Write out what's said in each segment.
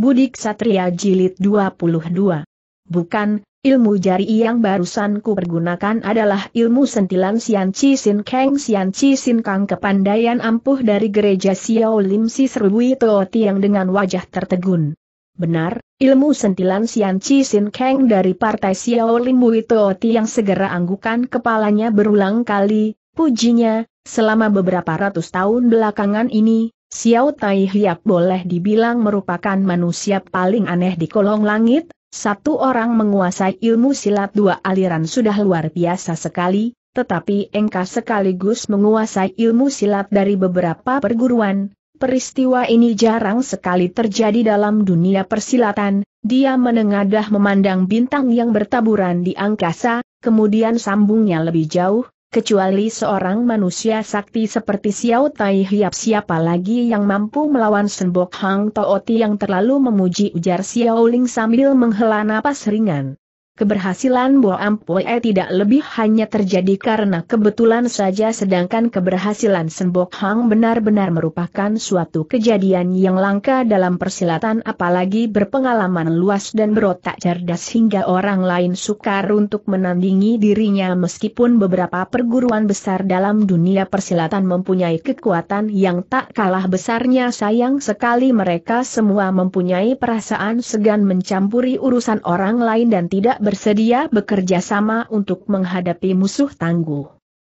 Budik Satria Jilid 22. Bukan, ilmu jari yang barusan ku pergunakan adalah ilmu sentilan Sian Chi Sin Kang Sian Chi Sin Kang kepandaian ampuh dari gereja Xiao Lim Si Serwi Tooti yang dengan wajah tertegun. Benar, ilmu sentilan Sian Chi Sin Kang dari partai Xiao Lim Tooti yang segera anggukan kepalanya berulang kali, pujinya, selama beberapa ratus tahun belakangan ini, Xiao Tai Hiap boleh dibilang merupakan manusia paling aneh di kolong langit, satu orang menguasai ilmu silat dua aliran sudah luar biasa sekali, tetapi engkau sekaligus menguasai ilmu silat dari beberapa perguruan. Peristiwa ini jarang sekali terjadi dalam dunia persilatan, dia menengadah memandang bintang yang bertaburan di angkasa, kemudian sambungnya lebih jauh, kecuali seorang manusia sakti seperti Xiao Tai Hiap siapa lagi yang mampu melawan Senbok Hang Tooti yang terlalu memuji ujar Xiao Ling sambil menghela napas ringan. Keberhasilan Bo Ampue tidak lebih hanya terjadi karena kebetulan saja sedangkan keberhasilan Senbok Hang benar-benar merupakan suatu kejadian yang langka dalam persilatan apalagi berpengalaman luas dan berotak cerdas hingga orang lain sukar untuk menandingi dirinya meskipun beberapa perguruan besar dalam dunia persilatan mempunyai kekuatan yang tak kalah besarnya. Sayang sekali mereka semua mempunyai perasaan segan mencampuri urusan orang lain dan tidak bersedia bekerja sama untuk menghadapi musuh tangguh.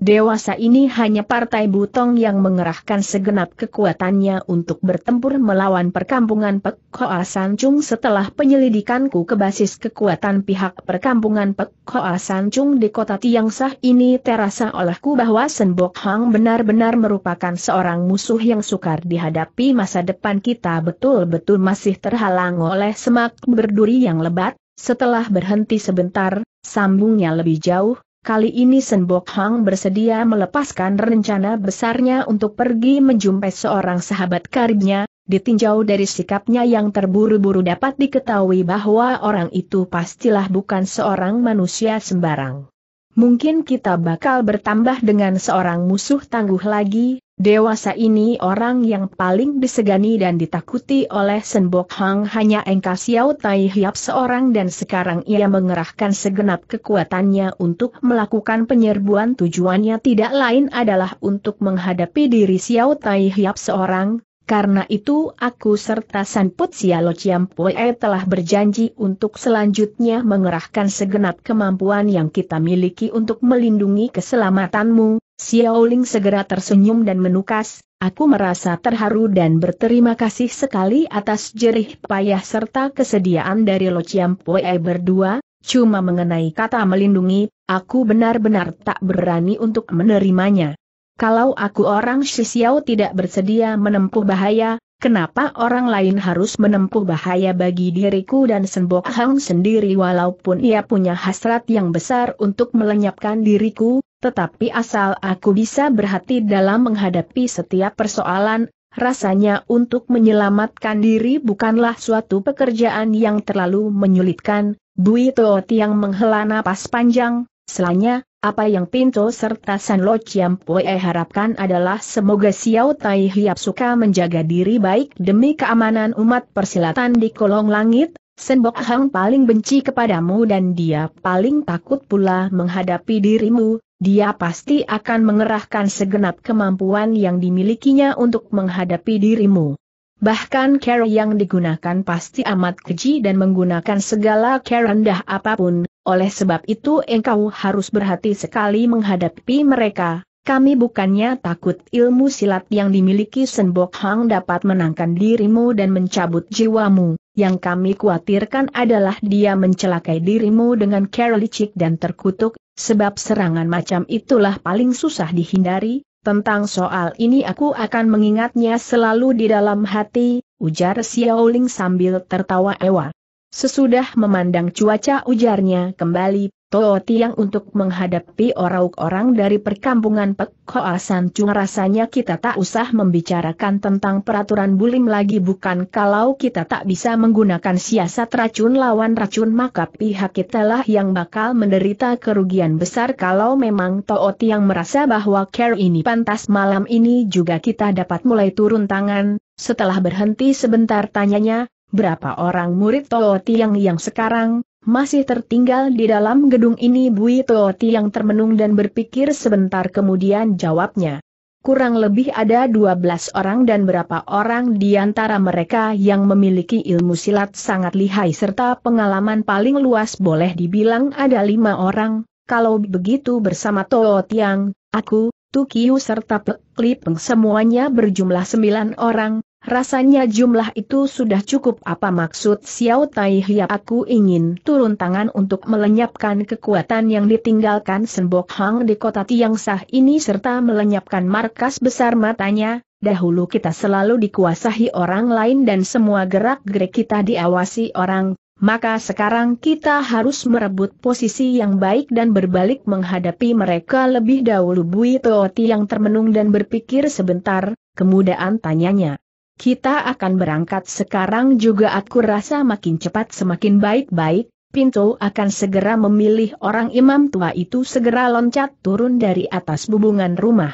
Dewasa ini hanya partai Butong yang mengerahkan segenap kekuatannya untuk bertempur melawan perkampungan Pek Hoa Sancung setelah penyelidikanku ke basis kekuatan pihak perkampungan Pek Hoa Sancung di kota Tiang Sah ini terasa olehku bahwa Senbok Hang benar-benar merupakan seorang musuh yang sukar dihadapi masa depan kita betul-betul masih terhalang oleh semak berduri yang lebat, setelah berhenti sebentar, sambungnya lebih jauh, kali ini Senbok Hang bersedia melepaskan rencana besarnya untuk pergi menjumpai seorang sahabat karibnya, ditinjau dari sikapnya yang terburu-buru dapat diketahui bahwa orang itu pastilah bukan seorang manusia sembarang. Mungkin kita bakal bertambah dengan seorang musuh tangguh lagi, Dewasa ini orang yang paling disegani dan ditakuti oleh Senbok Hang hanya Engka Xiao Tai Hiap seorang dan sekarang ia mengerahkan segenap kekuatannya untuk melakukan penyerbuan. Tujuannya tidak lain adalah untuk menghadapi diri Xiao Tai Hiap seorang, karena itu aku serta San Put Sialo Poe telah berjanji untuk selanjutnya mengerahkan segenap kemampuan yang kita miliki untuk melindungi keselamatanmu, Xiao Ling segera tersenyum dan menukas, aku merasa terharu dan berterima kasih sekali atas jerih payah serta kesediaan dari Lo Poe berdua, cuma mengenai kata melindungi, aku benar-benar tak berani untuk menerimanya. Kalau aku orang Xiao tidak bersedia menempuh bahaya, kenapa orang lain harus menempuh bahaya bagi diriku dan Senbok Hang sendiri walaupun ia punya hasrat yang besar untuk melenyapkan diriku, tetapi asal aku bisa berhati dalam menghadapi setiap persoalan, rasanya untuk menyelamatkan diri bukanlah suatu pekerjaan yang terlalu menyulitkan, Bui Tooti yang menghela napas panjang, selanya, apa yang Pinto serta San Lo Poe harapkan adalah semoga Xiao Tai Hiap suka menjaga diri baik demi keamanan umat persilatan di kolong langit, Senbok Hang paling benci kepadamu dan dia paling takut pula menghadapi dirimu, dia pasti akan mengerahkan segenap kemampuan yang dimilikinya untuk menghadapi dirimu. Bahkan cara yang digunakan pasti amat keji dan menggunakan segala cara rendah apa pun, oleh sebab itu engkau harus berhati sekali menghadapi mereka. Kami bukannya takut ilmu silat yang dimiliki Senbok Hang dapat menangkan dirimu dan mencabut jiwamu. Yang kami khawatirkan adalah dia mencelakai dirimu dengan cara licik dan terkutuk, sebab serangan macam itulah paling susah dihindari, tentang soal ini aku akan mengingatnya selalu di dalam hati, ujar Xiao Ling sambil tertawa ewa. Sesudah memandang cuaca ujarnya kembali, Toh Tiang untuk menghadapi orang-orang dari perkampungan Pek Hoa Chung. Rasanya kita tak usah membicarakan tentang peraturan bulim lagi. Bukan kalau kita tak bisa menggunakan siasat racun lawan racun maka pihak kita lah yang bakal menderita kerugian besar. Kalau memang Toh Tiang merasa bahwa care ini pantas malam ini juga kita dapat mulai turun tangan, setelah berhenti sebentar tanyanya, berapa orang murid Toh Tiang yang sekarang masih tertinggal di dalam gedung ini Bui Toh Tiang termenung dan berpikir sebentar kemudian jawabnya. Kurang lebih ada 12 orang dan berapa orang di antara mereka yang memiliki ilmu silat sangat lihai serta pengalaman paling luas boleh dibilang ada lima orang, kalau begitu bersama Toh Tiang, aku, Tukiu serta Pek Klipeng semuanya berjumlah sembilan orang, Rasanya jumlah itu sudah cukup. Apa maksud Xiao Tai Hiap aku ingin turun tangan untuk melenyapkan kekuatan yang ditinggalkan Senbok Hang di kota Tiang Sah ini serta melenyapkan markas besar matanya, dahulu kita selalu dikuasai orang lain dan semua gerak-gerik kita diawasi orang, maka sekarang kita harus merebut posisi yang baik dan berbalik menghadapi mereka lebih dahulu. Bui Tooti yang termenung dan berpikir sebentar, kemudian tanyanya. Kita akan berangkat sekarang juga aku rasa makin cepat semakin baik-baik, Pintu akan segera memilih orang imam tua itu segera loncat turun dari atas bubungan rumah.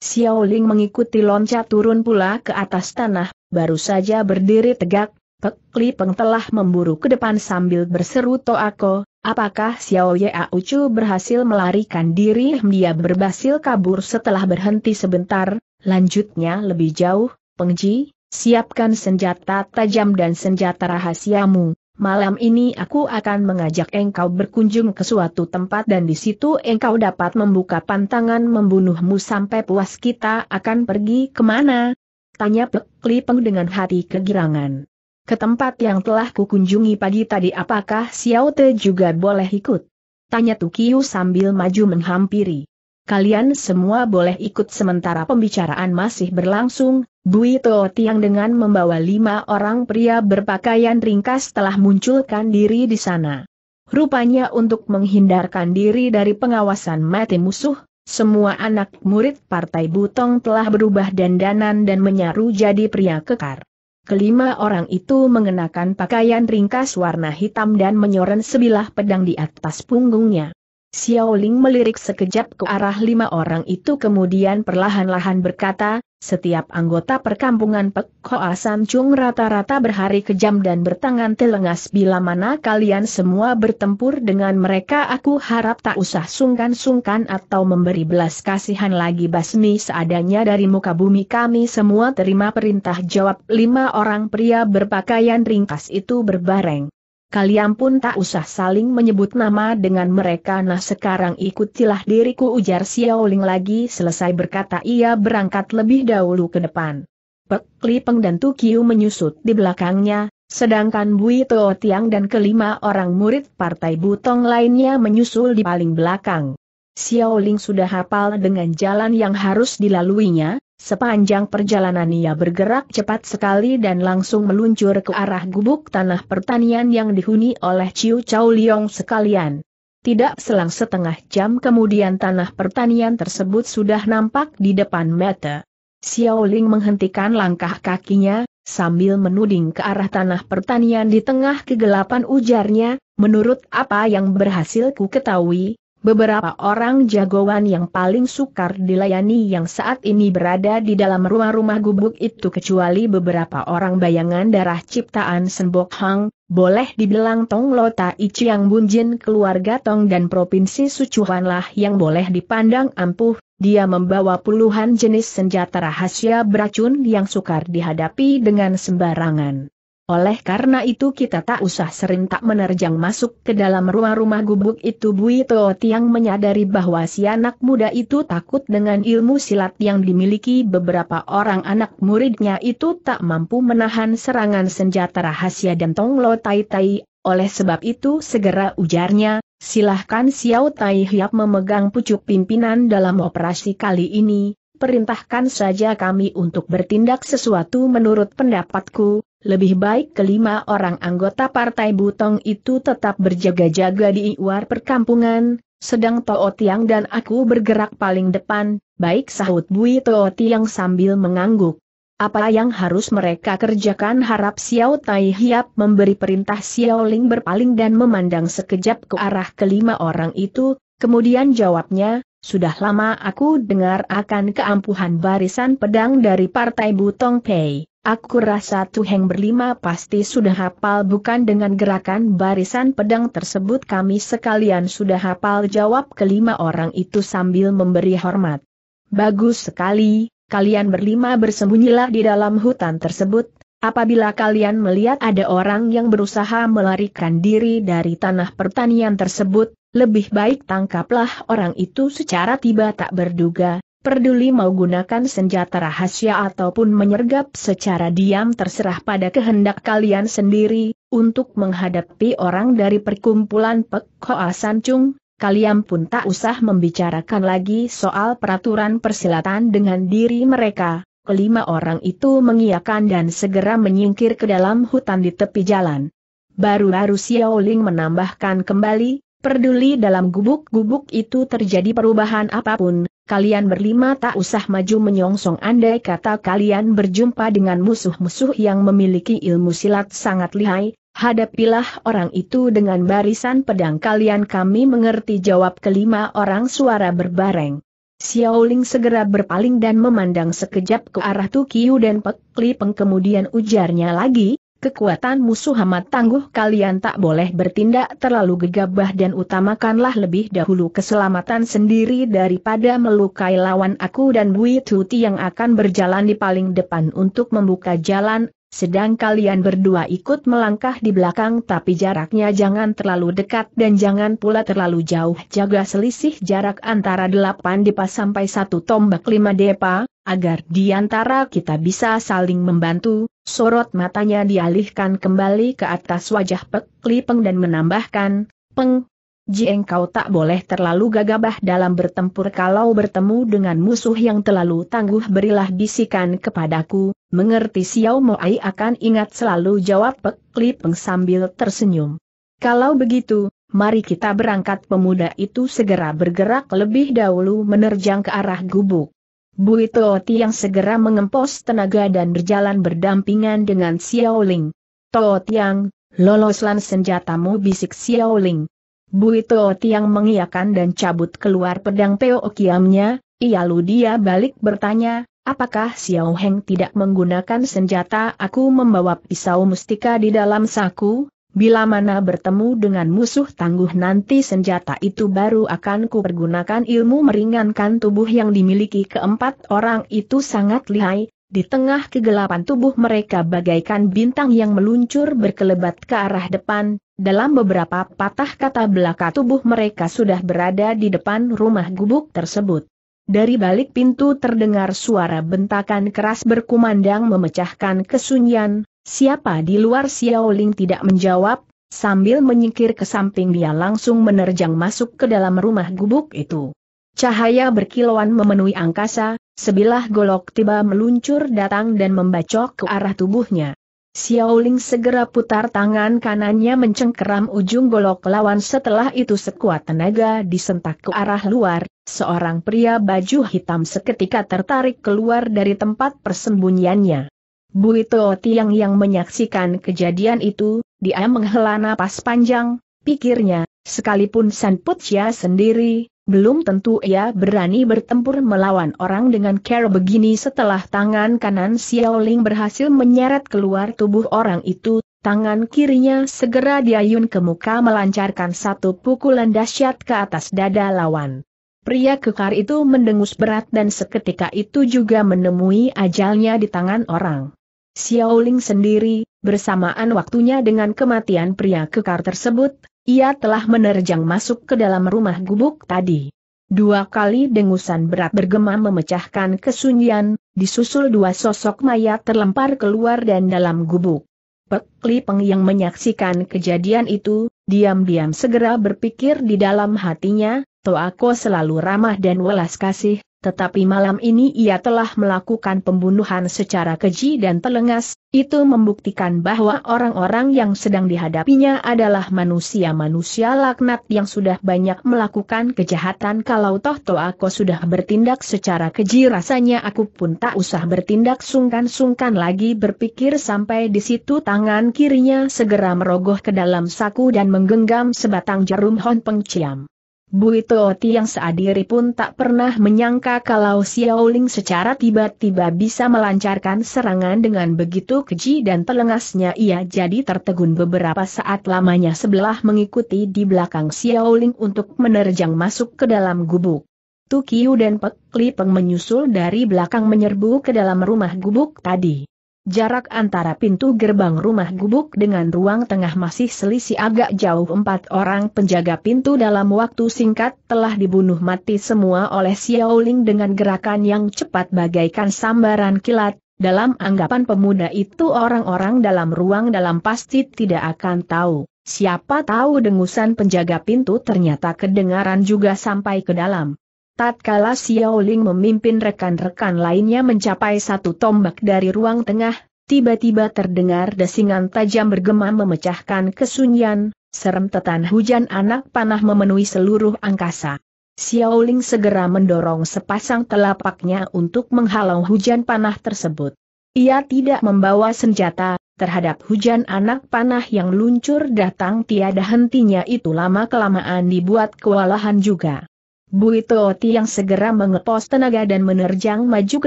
Xiao Ling mengikuti loncat turun pula ke atas tanah, baru saja berdiri tegak, Pek Li Peng telah memburu ke depan sambil berseru Toako, apakah Xiao Ya Ucu berhasil melarikan diri? Dia berhasil kabur setelah berhenti sebentar, lanjutnya lebih jauh, Pengji, siapkan senjata tajam dan senjata rahasiamu. Malam ini aku akan mengajak engkau berkunjung ke suatu tempat dan di situ engkau dapat membuka pantangan membunuhmu sampai puas kita akan pergi ke mana? Tanya Klipeng dengan hati kegirangan. Ke tempat yang telah kukunjungi pagi tadi apakah Xiao Te juga boleh ikut? Tanya Tukiu sambil maju menghampiri. Kalian semua boleh ikut sementara pembicaraan masih berlangsung, Bui Tiang dengan membawa lima orang pria berpakaian ringkas telah munculkan diri di sana. Rupanya untuk menghindarkan diri dari pengawasan mati musuh, semua anak murid Partai Butong telah berubah dandanan dan menyaru jadi pria kekar. Kelima orang itu mengenakan pakaian ringkas warna hitam dan menyoren sebilah pedang di atas punggungnya. Xiao Ling melirik sekejap ke arah lima orang itu kemudian perlahan-lahan berkata, setiap anggota perkampungan Pek Hoa Chung rata-rata berhari kejam dan bertangan telengas bila mana kalian semua bertempur dengan mereka aku harap tak usah sungkan-sungkan atau memberi belas kasihan lagi basmi seadanya dari muka bumi kami semua terima perintah jawab lima orang pria berpakaian ringkas itu berbareng kalian pun tak usah saling menyebut nama dengan mereka nah sekarang ikutilah diriku ujar Xiao Ling lagi selesai berkata ia berangkat lebih dahulu ke depan. Pek Klipeng dan Tu Kiu menyusut di belakangnya, sedangkan Bui Teo Tiang dan kelima orang murid partai Butong lainnya menyusul di paling belakang. Xiao Ling sudah hafal dengan jalan yang harus dilaluinya, Sepanjang perjalanan ia bergerak cepat sekali dan langsung meluncur ke arah gubuk tanah pertanian yang dihuni oleh Chiu Chao Liong sekalian. Tidak selang setengah jam kemudian tanah pertanian tersebut sudah nampak di depan mata. Xiao Ling menghentikan langkah kakinya, sambil menuding ke arah tanah pertanian di tengah kegelapan ujarnya, menurut apa yang berhasil ku ketahui, beberapa orang jagoan yang paling sukar dilayani yang saat ini berada di dalam rumah-rumah gubuk itu kecuali beberapa orang bayangan darah ciptaan Senbok Hang, boleh dibilang Tong Lota Ichiang Bunjin keluarga Tong dan Provinsi Sucuhanlah yang boleh dipandang ampuh, dia membawa puluhan jenis senjata rahasia beracun yang sukar dihadapi dengan sembarangan. Oleh karena itu kita tak usah sering tak menerjang masuk ke dalam rumah-rumah gubuk itu Bui Teo Tiang menyadari bahwa si anak muda itu takut dengan ilmu silat yang dimiliki beberapa orang anak muridnya itu tak mampu menahan serangan senjata rahasia dan Tong Lo Tai Tai, oleh sebab itu segera ujarnya, silahkan Xiao Tai Hiap memegang pucuk pimpinan dalam operasi kali ini, perintahkan saja kami untuk bertindak sesuatu menurut pendapatku, lebih baik kelima orang anggota Partai Butong itu tetap berjaga-jaga di luar perkampungan, sedang Toh Tiang dan aku bergerak paling depan, baik sahut Bui Toh Tiang sambil mengangguk. Apa yang harus mereka kerjakan harap Xiao Tai Hiap memberi perintah Xiao Ling berpaling dan memandang sekejap ke arah kelima orang itu, kemudian jawabnya, sudah lama aku dengar akan keampuhan barisan pedang dari Partai Butong Pei. Aku rasa Tuheng berlima pasti sudah hafal bukan dengan gerakan barisan pedang tersebut. Kami sekalian sudah hafal jawab kelima orang itu sambil memberi hormat. Bagus sekali, kalian berlima bersembunyilah di dalam hutan tersebut, apabila kalian melihat ada orang yang berusaha melarikan diri dari tanah pertanian tersebut, lebih baik tangkaplah orang itu secara tiba tak berduga, Peduli mau gunakan senjata rahasia ataupun menyergap secara diam terserah pada kehendak kalian sendiri, untuk menghadapi orang dari perkumpulan Pek Hoa Sancung, kalian pun tak usah membicarakan lagi soal peraturan persilatan dengan diri mereka. Kelima orang itu mengiyakan dan segera menyingkir ke dalam hutan di tepi jalan. Baru-baru Xiao Ling menambahkan kembali, peduli dalam gubuk-gubuk itu terjadi perubahan apa pun, kalian berlima tak usah maju menyongsong andai kata kalian berjumpa dengan musuh-musuh yang memiliki ilmu silat sangat lihai, hadapilah orang itu dengan barisan pedang kalian kami mengerti jawab kelima orang suara berbareng. Xiao Ling segera berpaling dan memandang sekejap ke arah Tu Kiu dan Pek Li Peng kemudian ujarnya lagi, kekuatan musuh amat tangguh kalian tak boleh bertindak terlalu gegabah dan utamakanlah lebih dahulu keselamatan sendiri daripada melukai lawan aku dan Bui Tuti yang akan berjalan di paling depan untuk membuka jalan, sedang kalian berdua ikut melangkah di belakang tapi jaraknya jangan terlalu dekat dan jangan pula terlalu jauh. Jaga selisih jarak antara 8 depa sampai satu tombak 5 depa, agar di antara kita bisa saling membantu, Sorot matanya dialihkan kembali ke atas wajah Pek Li Peng dan menambahkan, Peng, Ji engkau tak boleh terlalu gagabah dalam bertempur kalau bertemu dengan musuh yang terlalu tangguh berilah bisikan kepadaku, mengerti Xiao Moai akan ingat selalu jawab Pek Li Peng sambil tersenyum. Kalau begitu, mari kita berangkat pemuda itu segera bergerak lebih dahulu menerjang ke arah gubuk. Bui Tooti yang segera mengempos tenaga dan berjalan berdampingan dengan Xiao Ling. Tiang, loloslah senjatamu bisik Xiao Ling. Bui Tiang mengiyakan dan cabut keluar pedang Peo Kiamnya, lalu dia balik bertanya, apakah Xiao Heng tidak menggunakan senjata aku membawa pisau mustika di dalam saku, Bila mana bertemu dengan musuh tangguh nanti senjata itu baru akan kupergunakan ilmu meringankan tubuh yang dimiliki keempat orang itu sangat lihai, di tengah kegelapan tubuh mereka bagaikan bintang yang meluncur berkelebat ke arah depan, dalam beberapa patah kata belaka tubuh mereka sudah berada di depan rumah gubuk tersebut. Dari balik pintu terdengar suara bentakan keras berkumandang memecahkan kesunyian, Siapa di luar Xiao Ling tidak menjawab, sambil menyingkir ke samping dia langsung menerjang masuk ke dalam rumah gubuk itu. Cahaya berkilauan memenuhi angkasa, sebilah golok tiba meluncur datang dan membacok ke arah tubuhnya. Xiao Ling segera putar tangan kanannya mencengkeram ujung golok lawan setelah itu sekuat tenaga disentak ke arah luar, seorang pria baju hitam seketika tertarik keluar dari tempat persembunyiannya. Buito Tiang yang menyaksikan kejadian itu, dia menghela napas panjang, pikirnya, sekalipun San Putia sendiri, belum tentu ia berani bertempur melawan orang dengan care begini setelah tangan kanan Xiao Ling berhasil menyeret keluar tubuh orang itu, tangan kirinya segera diayun ke muka melancarkan satu pukulan dahsyat ke atas dada lawan. Pria kekar itu mendengus berat dan seketika itu juga menemui ajalnya di tangan orang. Xiao Ling sendiri, bersamaan waktunya dengan kematian pria kekar tersebut, ia telah menerjang masuk ke dalam rumah gubuk tadi. Dua kali dengusan berat bergema memecahkan kesunyian, disusul dua sosok mayat terlempar keluar dan dalam gubuk. Pek Peng yang menyaksikan kejadian itu, diam-diam segera berpikir di dalam hatinya, Toako selalu ramah dan welas kasih, tetapi malam ini ia telah melakukan pembunuhan secara keji dan telengas, itu membuktikan bahwa orang-orang yang sedang dihadapinya adalah manusia-manusia laknat yang sudah banyak melakukan kejahatan kalau toh toh aku sudah bertindak secara keji rasanya aku pun tak usah bertindak sungkan-sungkan lagi berpikir sampai di situ tangan kirinya segera merogoh ke dalam saku dan menggenggam sebatang jarum hon pengciam. Bui Tooti yang seadiri pun tak pernah menyangka kalau Xiao Ling secara tiba-tiba bisa melancarkan serangan dengan begitu keji dan telengasnya ia jadi tertegun beberapa saat lamanya sebelah mengikuti di belakang Xiao Ling untuk menerjang masuk ke dalam gubuk. Tu Kiu dan Pek Li Peng menyusul dari belakang menyerbu ke dalam rumah gubuk tadi. Jarak antara pintu gerbang rumah gubuk dengan ruang tengah masih selisih agak jauh empat orang penjaga pintu dalam waktu singkat telah dibunuh mati semua oleh Xiao Ling dengan gerakan yang cepat bagaikan sambaran kilat. Dalam anggapan pemuda itu orang-orang dalam ruang dalam pasti tidak akan tahu. Siapa tahu dengusan penjaga pintu ternyata kedengaran juga sampai ke dalam. Tatkala Xiao Ling memimpin rekan-rekan lainnya mencapai satu tombak dari ruang tengah, tiba-tiba terdengar desingan tajam bergema memecahkan kesunyian, seremtetan hujan anak panah memenuhi seluruh angkasa. Xiao Ling segera mendorong sepasang telapaknya untuk menghalau hujan panah tersebut. Ia tidak membawa senjata, terhadap hujan anak panah yang luncur datang tiada hentinya itu lama-kelamaan dibuat kewalahan juga. Bui Tooti yang segera mengepos tenaga dan menerjang maju ke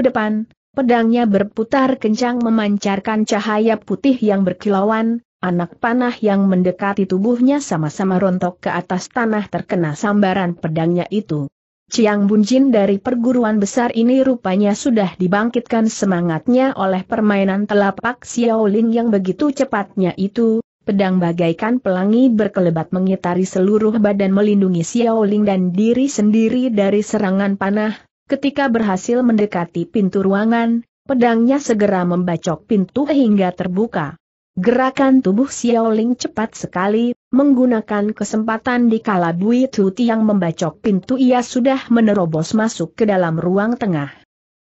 depan, pedangnya berputar kencang memancarkan cahaya putih yang berkilauan, anak panah yang mendekati tubuhnya sama-sama rontok ke atas tanah terkena sambaran pedangnya itu. Ciang Bunjin dari perguruan besar ini rupanya sudah dibangkitkan semangatnya oleh permainan telapak Xiao Ling yang begitu cepatnya itu, pedang bagaikan pelangi berkelebat mengitari seluruh badan melindungi Xiao Ling dan diri sendiri dari serangan panah, ketika berhasil mendekati pintu ruangan, pedangnya segera membacok pintu hingga terbuka. Gerakan tubuh Xiao Ling cepat sekali, menggunakan kesempatan di kala Bui Tuti yang membacok pintu ia sudah menerobos masuk ke dalam ruang tengah.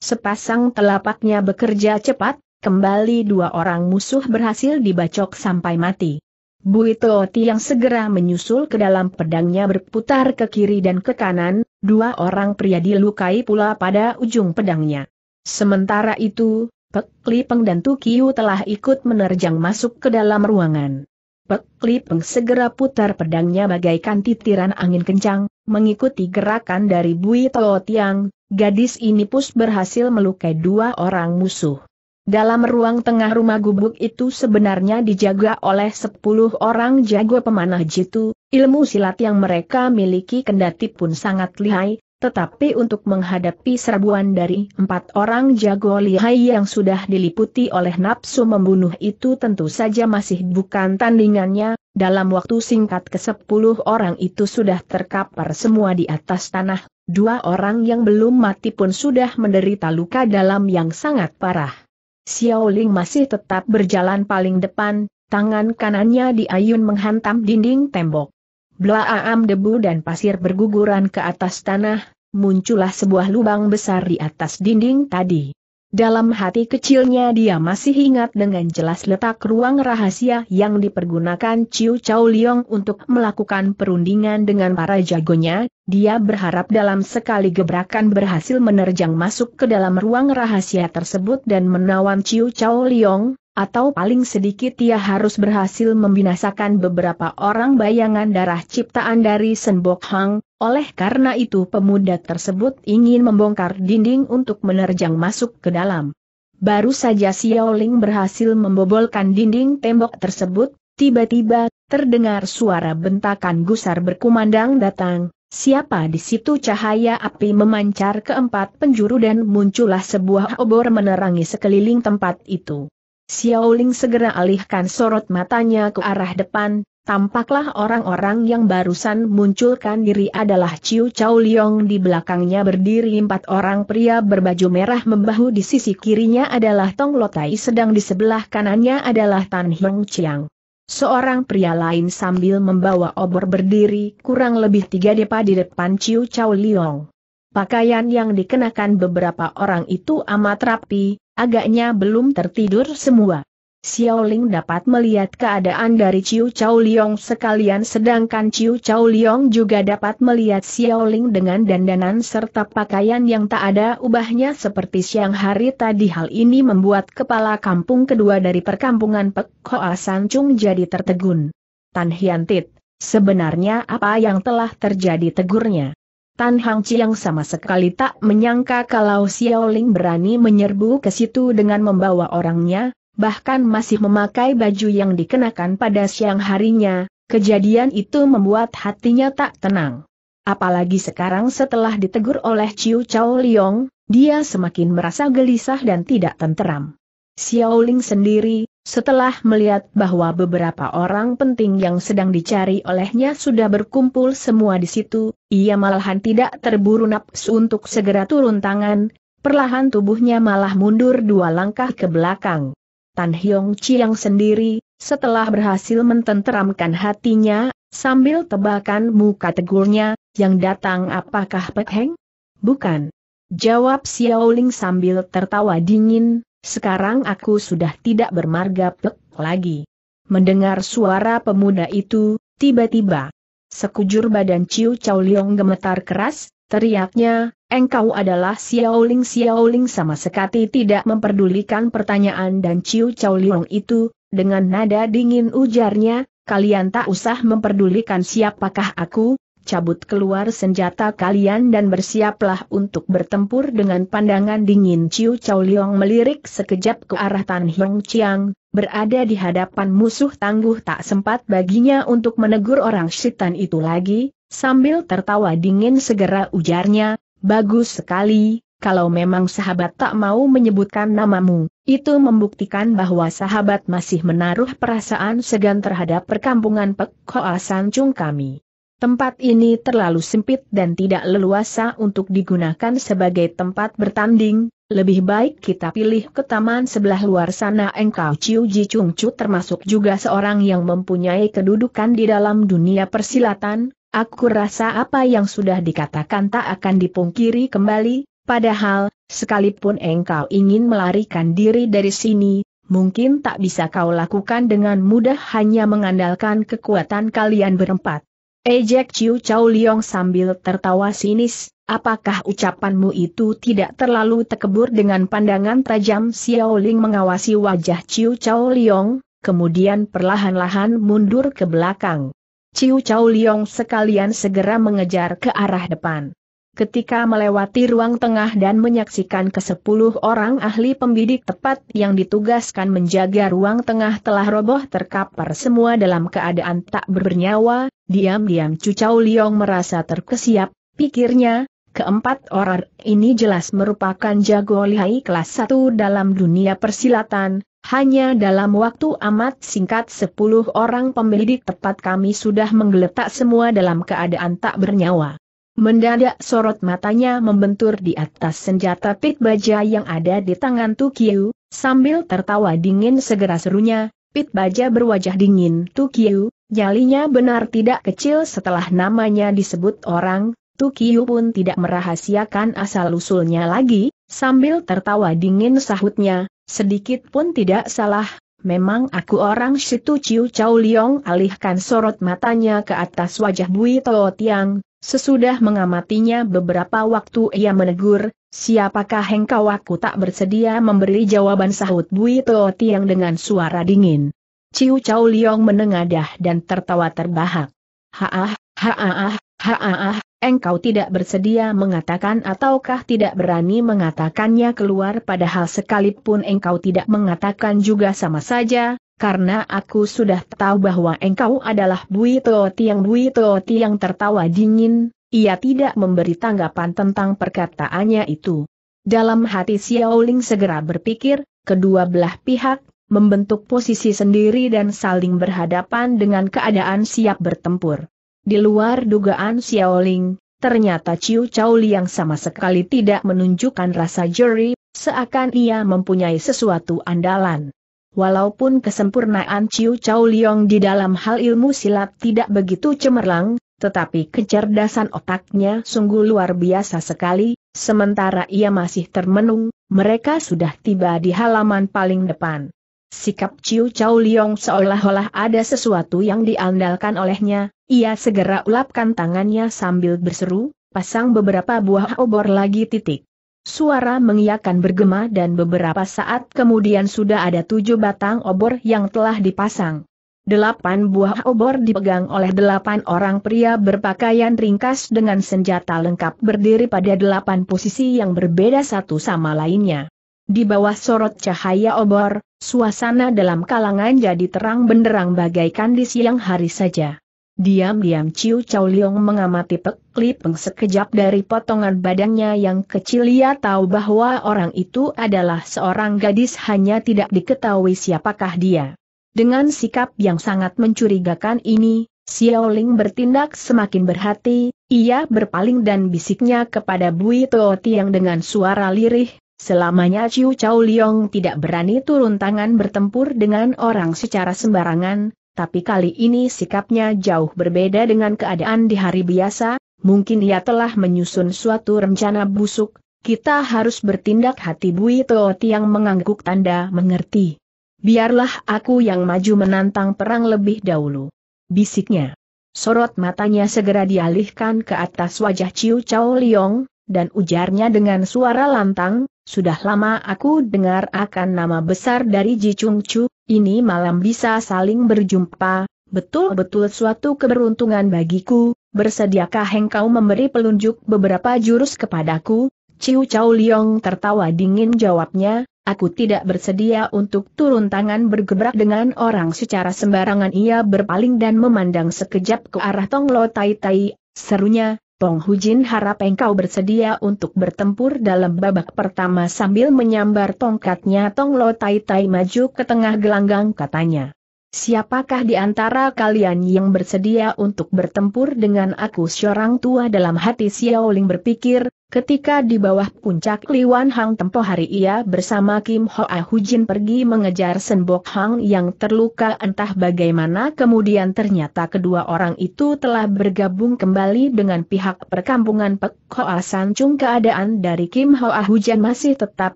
Sepasang telapaknya bekerja cepat, kembali dua orang musuh berhasil dibacok sampai mati. Bui Tooti yang segera menyusul ke dalam pedangnya berputar ke kiri dan ke kanan, dua orang pria dilukai pula pada ujung pedangnya. Sementara itu, Pek Lipeng dan Tukiu telah ikut menerjang masuk ke dalam ruangan. Pek Lipeng segera putar pedangnya bagaikan titiran angin kencang, mengikuti gerakan dari Bui Tootiang, gadis ini pus berhasil melukai dua orang musuh. Dalam ruang tengah rumah gubuk itu sebenarnya dijaga oleh sepuluh orang jago pemanah jitu, ilmu silat yang mereka miliki kendati pun sangat lihai, tetapi untuk menghadapi serbuan dari empat orang jago lihai yang sudah diliputi oleh nafsu membunuh itu tentu saja masih bukan tandingannya, dalam waktu singkat ke sepuluh orang itu sudah terkapar semua di atas tanah, dua orang yang belum mati pun sudah menderita luka dalam yang sangat parah. Xiao Ling masih tetap berjalan paling depan, tangan kanannya diayun menghantam dinding tembok. Blaam debu dan pasir berguguran ke atas tanah, muncullah sebuah lubang besar di atas dinding tadi. Dalam hati kecilnya dia masih ingat dengan jelas letak ruang rahasia yang dipergunakan Chiu Chao Liong untuk melakukan perundingan dengan para jagonya, dia berharap dalam sekali gebrakan berhasil menerjang masuk ke dalam ruang rahasia tersebut dan menawan Chiu Chao Liong, atau paling sedikit ia harus berhasil membinasakan beberapa orang bayangan darah ciptaan dari Senbok Hang, oleh karena itu pemuda tersebut ingin membongkar dinding untuk menerjang masuk ke dalam. Baru saja Xiao Ling berhasil membobolkan dinding tembok tersebut, tiba-tiba, terdengar suara bentakan gusar berkumandang datang, Siapa di situ cahaya api memancar keempat penjuru dan muncullah sebuah obor menerangi sekeliling tempat itu. Xiao Ling segera alihkan sorot matanya ke arah depan, tampaklah orang-orang yang barusan munculkan diri adalah Chiu Chao Liong di belakangnya berdiri empat orang pria berbaju merah membahu di sisi kirinya adalah Tong Lotai sedang di sebelah kanannya adalah Tan Hiong Chiang. Seorang pria lain sambil membawa obor berdiri kurang lebih tiga depa di depan Chiu Chao Liong. Pakaian yang dikenakan beberapa orang itu amat rapi, Agaknya belum tertidur semua. Xiao Ling dapat melihat keadaan dari Chiu Chao Liong sekalian sedangkan Chiu Chao Liong juga dapat melihat Xiao Ling dengan dandanan serta pakaian yang tak ada ubahnya seperti siang hari tadi hal ini membuat kepala kampung kedua dari perkampungan Pek Hoa Sancung jadi tertegun. Tan Hian Tit, sebenarnya apa yang telah terjadi tegurnya. Tan Hang Chiang sama sekali tak menyangka kalau Xiao Ling berani menyerbu ke situ dengan membawa orangnya, bahkan masih memakai baju yang dikenakan pada siang harinya, kejadian itu membuat hatinya tak tenang. Apalagi sekarang setelah ditegur oleh Chiu Chao Liong, dia semakin merasa gelisah dan tidak tenteram. Xiao Ling sendiri, setelah melihat bahwa beberapa orang penting yang sedang dicari olehnya sudah berkumpul semua di situ, ia malahan tidak terburu nafsu untuk segera turun tangan, perlahan tubuhnya malah mundur dua langkah ke belakang. Tan Hyong Chiang sendiri, setelah berhasil mententeramkan hatinya, sambil tebakan muka tegurnya, yang datang apakah Pek Heng? Bukan. Jawab Xiao Ling sambil tertawa dingin, sekarang aku sudah tidak bermarga plek lagi. Mendengar suara pemuda itu, tiba-tiba, sekujur badan Ciu Chao Liong gemetar keras, teriaknya, engkau adalah Xiao Ling Xiao Ling sama sekali tidak memperdulikan pertanyaan dan Ciu Chao Liong itu, dengan nada dingin ujarnya, kalian tak usah memperdulikan siapakah aku, cabut keluar senjata kalian dan bersiaplah untuk bertempur. Dengan pandangan dingin Chiu Chao Liong melirik sekejap ke arah Tan Hiong Chiang, berada di hadapan musuh tangguh tak sempat baginya untuk menegur orang syitan itu lagi, sambil tertawa dingin segera ujarnya, bagus sekali, kalau memang sahabat tak mau menyebutkan namamu, itu membuktikan bahwa sahabat masih menaruh perasaan segan terhadap perkampungan Pek Sancung kami. Tempat ini terlalu sempit dan tidak leluasa untuk digunakan sebagai tempat bertanding, lebih baik kita pilih ke taman sebelah luar sana engkau Ciu Ji Chung Chu termasuk juga seorang yang mempunyai kedudukan di dalam dunia persilatan, aku rasa apa yang sudah dikatakan tak akan dipungkiri kembali, padahal, sekalipun engkau ingin melarikan diri dari sini, mungkin tak bisa kau lakukan dengan mudah hanya mengandalkan kekuatan kalian berempat. Ejek Chiu Chao Liong sambil tertawa sinis, apakah ucapanmu itu tidak terlalu tekebur dengan pandangan tajam Xiao Ling mengawasi wajah Chiu Chao Liong, kemudian perlahan-lahan mundur ke belakang. Chiu Chao Liong sekalian segera mengejar ke arah depan. Ketika melewati ruang tengah dan menyaksikan ke sepuluh orang ahli pembidik tepat yang ditugaskan menjaga ruang tengah telah roboh terkapar semua dalam keadaan tak bernyawa, diam-diam Cucau Liong merasa terkesiap, pikirnya, keempat orang ini jelas merupakan jago lihai kelas satu dalam dunia persilatan, hanya dalam waktu amat singkat sepuluh orang pembidik tepat kami sudah menggeletak semua dalam keadaan tak bernyawa. Mendadak sorot matanya membentur di atas senjata pit baja yang ada di tangan Tukiu, sambil tertawa dingin segera serunya, pit baja berwajah dingin Tukiu, nyalinya benar tidak kecil setelah namanya disebut orang, Tukiu pun tidak merahasiakan asal-usulnya lagi, sambil tertawa dingin sahutnya, sedikit pun tidak salah, memang aku orang situ Ciu Chao Liong alihkan sorot matanya ke atas wajah Bui Toh Tiang, Sesudah mengamatinya beberapa waktu ia menegur, siapakah engkau aku tak bersedia memberi jawaban sahut Bui Toh Tiang dengan suara dingin. Ciu Chao Liong menengadah dan tertawa terbahak. Haah, haah, haah, engkau tidak bersedia mengatakan ataukah tidak berani mengatakannya keluar padahal sekalipun engkau tidak mengatakan juga sama saja, karena aku sudah tahu bahwa engkau adalah Bui Toti yang Bui Toti yang tertawa dingin, ia tidak memberi tanggapan tentang perkataannya itu. Dalam hati Xiao Ling segera berpikir, kedua belah pihak, membentuk posisi sendiri dan saling berhadapan dengan keadaan siap bertempur. Di luar dugaan Xiao Ling, ternyata Chiu Chao Liang sama sekali tidak menunjukkan rasa jeri, seakan ia mempunyai sesuatu andalan. Walaupun kesempurnaan Chiu Chao Liong di dalam hal ilmu silat tidak begitu cemerlang, tetapi kecerdasan otaknya sungguh luar biasa sekali, sementara ia masih termenung, mereka sudah tiba di halaman paling depan. Sikap Chiu Chao Liong seolah-olah ada sesuatu yang diandalkan olehnya, ia segera ulapkan tangannya sambil berseru, pasang beberapa buah obor lagi titik. Suara mengiakan bergema dan beberapa saat kemudian sudah ada tujuh batang obor yang telah dipasang. Delapan buah obor dipegang oleh delapan orang pria berpakaian ringkas dengan senjata lengkap berdiri pada delapan posisi yang berbeda satu sama lainnya. Di bawah sorot cahaya obor, suasana dalam kalangan jadi terang benderang bagaikan di siang hari saja. Diam-diam Ciu Chow Leong mengamati Pek Li Peng sekejap dari potongan badannya yang kecil. Ia tahu bahwa orang itu adalah seorang gadis hanya tidak diketahui siapakah dia. Dengan sikap yang sangat mencurigakan ini, Xiao Ling bertindak semakin berhati, ia berpaling dan bisiknya kepada Bui Tooti yang dengan suara lirih, selamanya Chiu Chao Liong tidak berani turun tangan bertempur dengan orang secara sembarangan, tapi kali ini sikapnya jauh berbeda dengan keadaan di hari biasa, mungkin ia telah menyusun suatu rencana busuk, kita harus bertindak hati Bui Tooti yang mengangguk tanda mengerti. Biarlah aku yang maju menantang perang lebih dahulu. Bisiknya. Sorot matanya segera dialihkan ke atas wajah Ciu Chao Liong, dan ujarnya dengan suara lantang, sudah lama aku dengar akan nama besar dari Ji Chung Chu, ini malam bisa saling berjumpa, betul-betul suatu keberuntungan bagiku, bersediakah engkau memberi pelunjuk beberapa jurus kepadaku? Ciu Chao Liong tertawa dingin jawabnya, Aku tidak bersedia untuk turun tangan bergebrak dengan orang secara sembarangan. Ia berpaling dan memandang sekejap ke arah Tong Lo Tai Tai, serunya, Tong Hujin harap engkau bersedia untuk bertempur dalam babak pertama sambil menyambar tongkatnya Tong Lo Tai Tai maju ke tengah gelanggang katanya. Siapakah di antara kalian yang bersedia untuk bertempur dengan aku seorang tua dalam hati Xiao Ling berpikir, Ketika di bawah puncak Liwan Hang tempo hari ia bersama Kim Hoa Hujin pergi mengejar Sen Bok Hang yang terluka entah bagaimana kemudian ternyata kedua orang itu telah bergabung kembali dengan pihak perkampungan Pek Hoa San Chung. Keadaan dari Kim Hoa Hujin masih tetap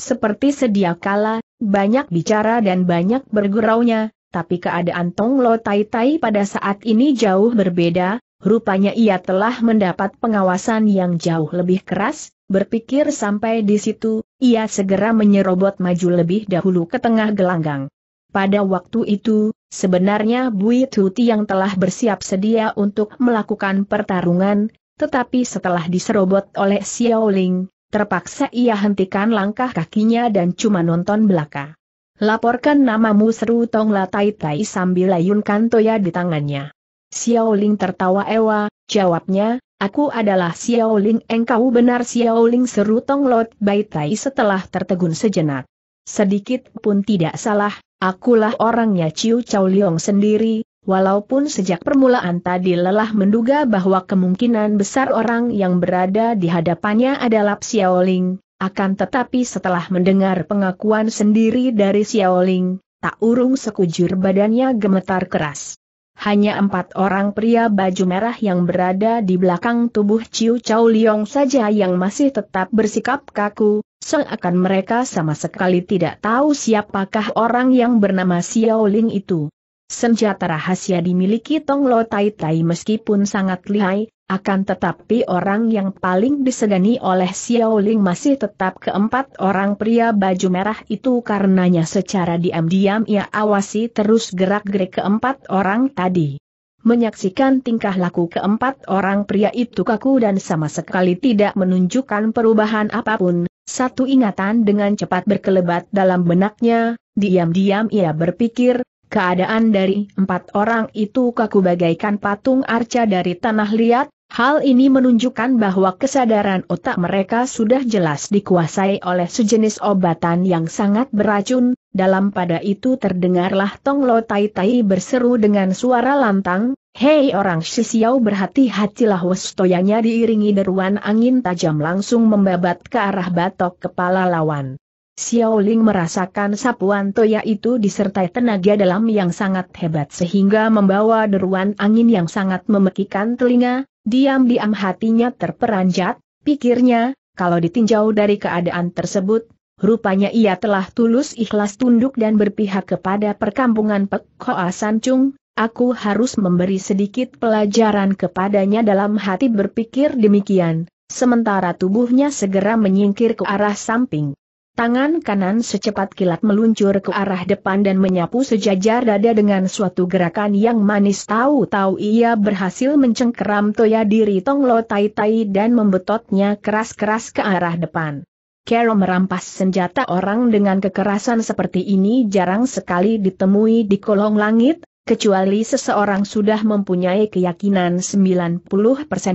seperti sedia kala, banyak bicara dan banyak berguraunya, tapi keadaan Tong Lo Tai Tai pada saat ini jauh berbeda, Rupanya ia telah mendapat pengawasan yang jauh lebih keras, berpikir sampai di situ, ia segera menyerobot maju lebih dahulu ke tengah gelanggang. Pada waktu itu, sebenarnya Bui Tuti yang telah bersiap sedia untuk melakukan pertarungan, tetapi setelah diserobot oleh Xiao Ling, terpaksa ia hentikan langkah kakinya dan cuma nonton belaka. Laporkan namamu seru Tong Latai Tai sambil layunkan toya di tangannya. Xiao Ling tertawa ewa, jawabnya, aku adalah Xiao Ling engkau benar Xiao Ling seru Tong Lot Bai Tai setelah tertegun sejenak. Sedikit pun tidak salah, akulah orangnya Chiu Chao Liong sendiri, walaupun sejak permulaan tadi lelah menduga bahwa kemungkinan besar orang yang berada di hadapannya adalah Xiao Ling, akan tetapi setelah mendengar pengakuan sendiri dari Xiao Ling, tak urung sekujur badannya gemetar keras. Hanya empat orang pria baju merah yang berada di belakang tubuh Chiu Chao Liong saja yang masih tetap bersikap kaku, seakan mereka sama sekali tidak tahu siapakah orang yang bernama Xiao Ling itu. Senjata rahasia dimiliki Tong Lo Tai Tai meskipun sangat lihai, akan tetapi orang yang paling disegani oleh Xiao Ling masih tetap keempat orang pria baju merah itu karenanya secara diam-diam ia awasi terus gerak-gerik keempat orang tadi. Menyaksikan tingkah laku keempat orang pria itu kaku dan sama sekali tidak menunjukkan perubahan apa pun, satu ingatan dengan cepat berkelebat dalam benaknya, diam-diam ia berpikir, keadaan dari empat orang itu kaku bagaikan patung arca dari tanah liat, Hal ini menunjukkan bahwa kesadaran otak mereka sudah jelas dikuasai oleh sejenis obatan yang sangat beracun, dalam pada itu terdengarlah Tong Lo Tai Tai berseru dengan suara lantang, Hei orang Shisiao berhati-hatilah westoyanya diiringi deruan angin tajam langsung membabat ke arah batok kepala lawan. Xiao Ling merasakan sapuan toya itu disertai tenaga dalam yang sangat hebat sehingga membawa deruan angin yang sangat memekikan telinga, Diam-diam hatinya terperanjat, pikirnya, kalau ditinjau dari keadaan tersebut, rupanya ia telah tulus ikhlas tunduk dan berpihak kepada perkampungan Pek Hoa Sancung, aku harus memberi sedikit pelajaran kepadanya dalam hati berpikir demikian, sementara tubuhnya segera menyingkir ke arah samping. Tangan kanan secepat kilat meluncur ke arah depan dan menyapu sejajar dada dengan suatu gerakan yang manis tahu-tahu ia berhasil mencengkeram toya diri Tong Lo Tai Tai dan membetotnya keras-keras ke arah depan. Carol merampas senjata orang dengan kekerasan seperti ini jarang sekali ditemui di kolong langit, kecuali seseorang sudah mempunyai keyakinan 90%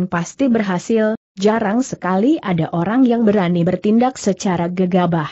pasti berhasil, jarang sekali ada orang yang berani bertindak secara gegabah.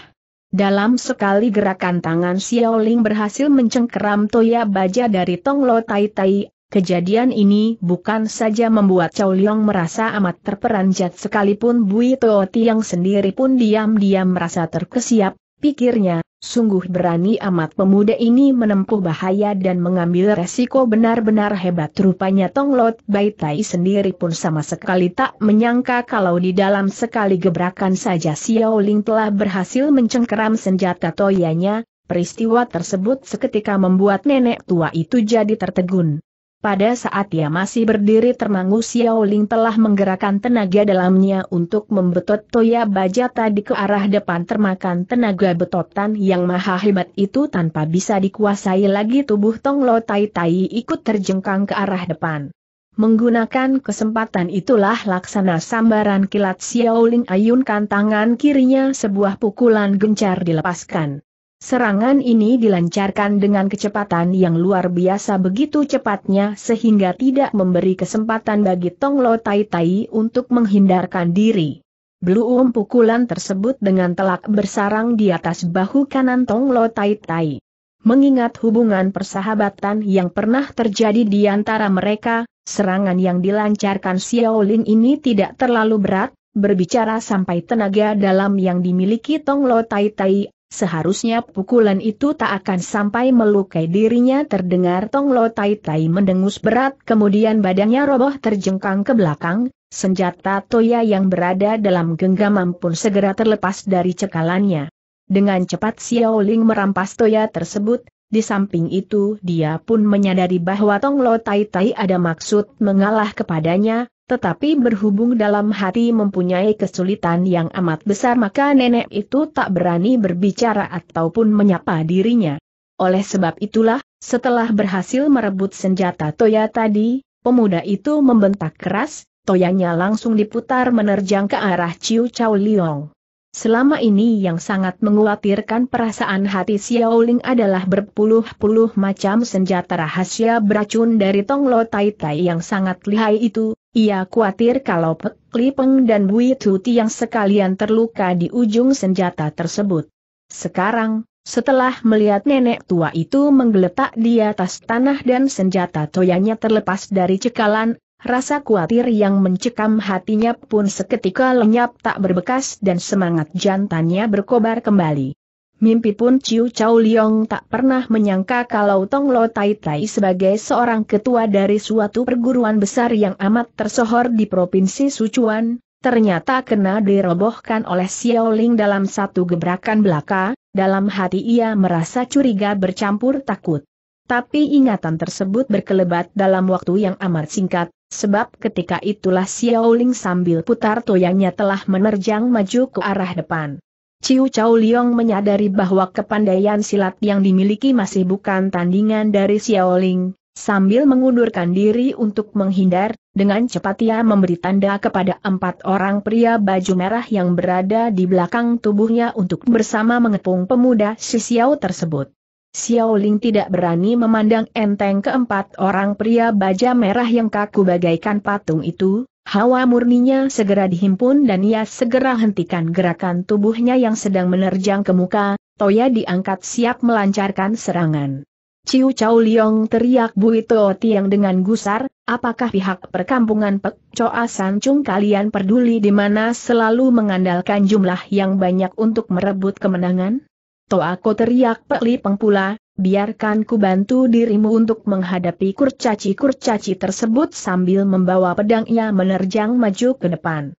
Dalam sekali gerakan tangan Xiao Ling berhasil mencengkeram Toya Baja dari Tong Lo Tai Tai, kejadian ini bukan saja membuat Chow Liang merasa amat terperanjat sekalipun Bui Toh Tiang sendiri pun diam-diam merasa terkesiap, pikirnya, Sungguh berani amat pemuda ini menempuh bahaya dan mengambil resiko benar-benar hebat rupanya Tong Lot Bai Tai sendiri pun sama sekali tak menyangka kalau di dalam sekali gebrakan saja Xiao Ling telah berhasil mencengkeram senjata toyanya, peristiwa tersebut seketika membuat nenek tua itu jadi tertegun. Pada saat ia masih berdiri termangu Xiao Ling telah menggerakkan tenaga dalamnya untuk membetot Toya Baja tadi ke arah depan termakan tenaga betotan yang maha hebat itu tanpa bisa dikuasai lagi tubuh Tong Lo Tai Tai ikut terjengkang ke arah depan. Menggunakan kesempatan itulah laksana sambaran kilat Xiao Ling ayunkan tangan kirinya sebuah pukulan gencar dilepaskan. Serangan ini dilancarkan dengan kecepatan yang luar biasa begitu cepatnya sehingga tidak memberi kesempatan bagi Tong Lo Tai Tai untuk menghindarkan diri. Belum pukulan tersebut dengan telak bersarang di atas bahu kanan Tong Lo Tai Tai. Mengingat hubungan persahabatan yang pernah terjadi di antara mereka, serangan yang dilancarkan Xiao Ling ini tidak terlalu berat, berbicara sampai tenaga dalam yang dimiliki Tong Lo Tai Tai Seharusnya pukulan itu tak akan sampai melukai dirinya terdengar Tong Lo Tai Tai mendengus berat kemudian badannya roboh terjengkang ke belakang, senjata Toya yang berada dalam genggaman pun segera terlepas dari cekalannya. Dengan cepat Xiao Ling merampas Toya tersebut, di samping itu dia pun menyadari bahwa Tong Lo Tai Tai ada maksud mengalah kepadanya, tetapi berhubung dalam hati mempunyai kesulitan yang amat besar maka nenek itu tak berani berbicara ataupun menyapa dirinya. Oleh sebab itulah, setelah berhasil merebut senjata Toya tadi, pemuda itu membentak keras, Toyanya langsung diputar menerjang ke arah Chiu Chao Liong. Selama ini yang sangat menguatirkan perasaan hati Xiao Ling adalah berpuluh-puluh macam senjata rahasia beracun dari Tong Lo Tai Tai yang sangat lihai itu, ia khawatir kalau Pek Lipeng dan Bui Tuti yang sekalian terluka di ujung senjata tersebut. Sekarang, setelah melihat nenek tua itu menggeletak di atas tanah dan senjata toyanya terlepas dari cekalan, rasa khawatir yang mencekam hatinya pun seketika lenyap tak berbekas dan semangat jantannya berkobar kembali. Mimpi pun Chiu Chao Liong tak pernah menyangka kalau Tong Lo Tai Tai sebagai seorang ketua dari suatu perguruan besar yang amat tersohor di Provinsi Sichuan, ternyata kena dirobohkan oleh Xiao Ling dalam satu gebrakan belaka, dalam hati ia merasa curiga bercampur takut. Tapi ingatan tersebut berkelebat dalam waktu yang amat singkat, sebab ketika itulah Xiao Ling sambil putar toyangnya telah menerjang maju ke arah depan. Ciu Chao Liong menyadari bahwa kepandaian silat yang dimiliki masih bukan tandingan dari Xiao Ling, sambil mengundurkan diri untuk menghindar, dengan cepat ia memberi tanda kepada empat orang pria baju merah yang berada di belakang tubuhnya untuk bersama mengepung pemuda si Xiao tersebut. Xiao Ling tidak berani memandang enteng keempat orang pria baja merah yang kaku bagaikan patung itu, Hawa murninya segera dihimpun dan ia segera hentikan gerakan tubuhnya yang sedang menerjang ke muka, Toya diangkat siap melancarkan serangan. Ciu Chao Liong teriak Bui Tiang dengan gusar, apakah pihak perkampungan Pek Choa Sancung kalian peduli di mana selalu mengandalkan jumlah yang banyak untuk merebut kemenangan? Toa ko teriak Pek Li Peng pula, biarkan ku bantu dirimu untuk menghadapi kurcaci-kurcaci tersebut sambil membawa pedangnya menerjang maju ke depan.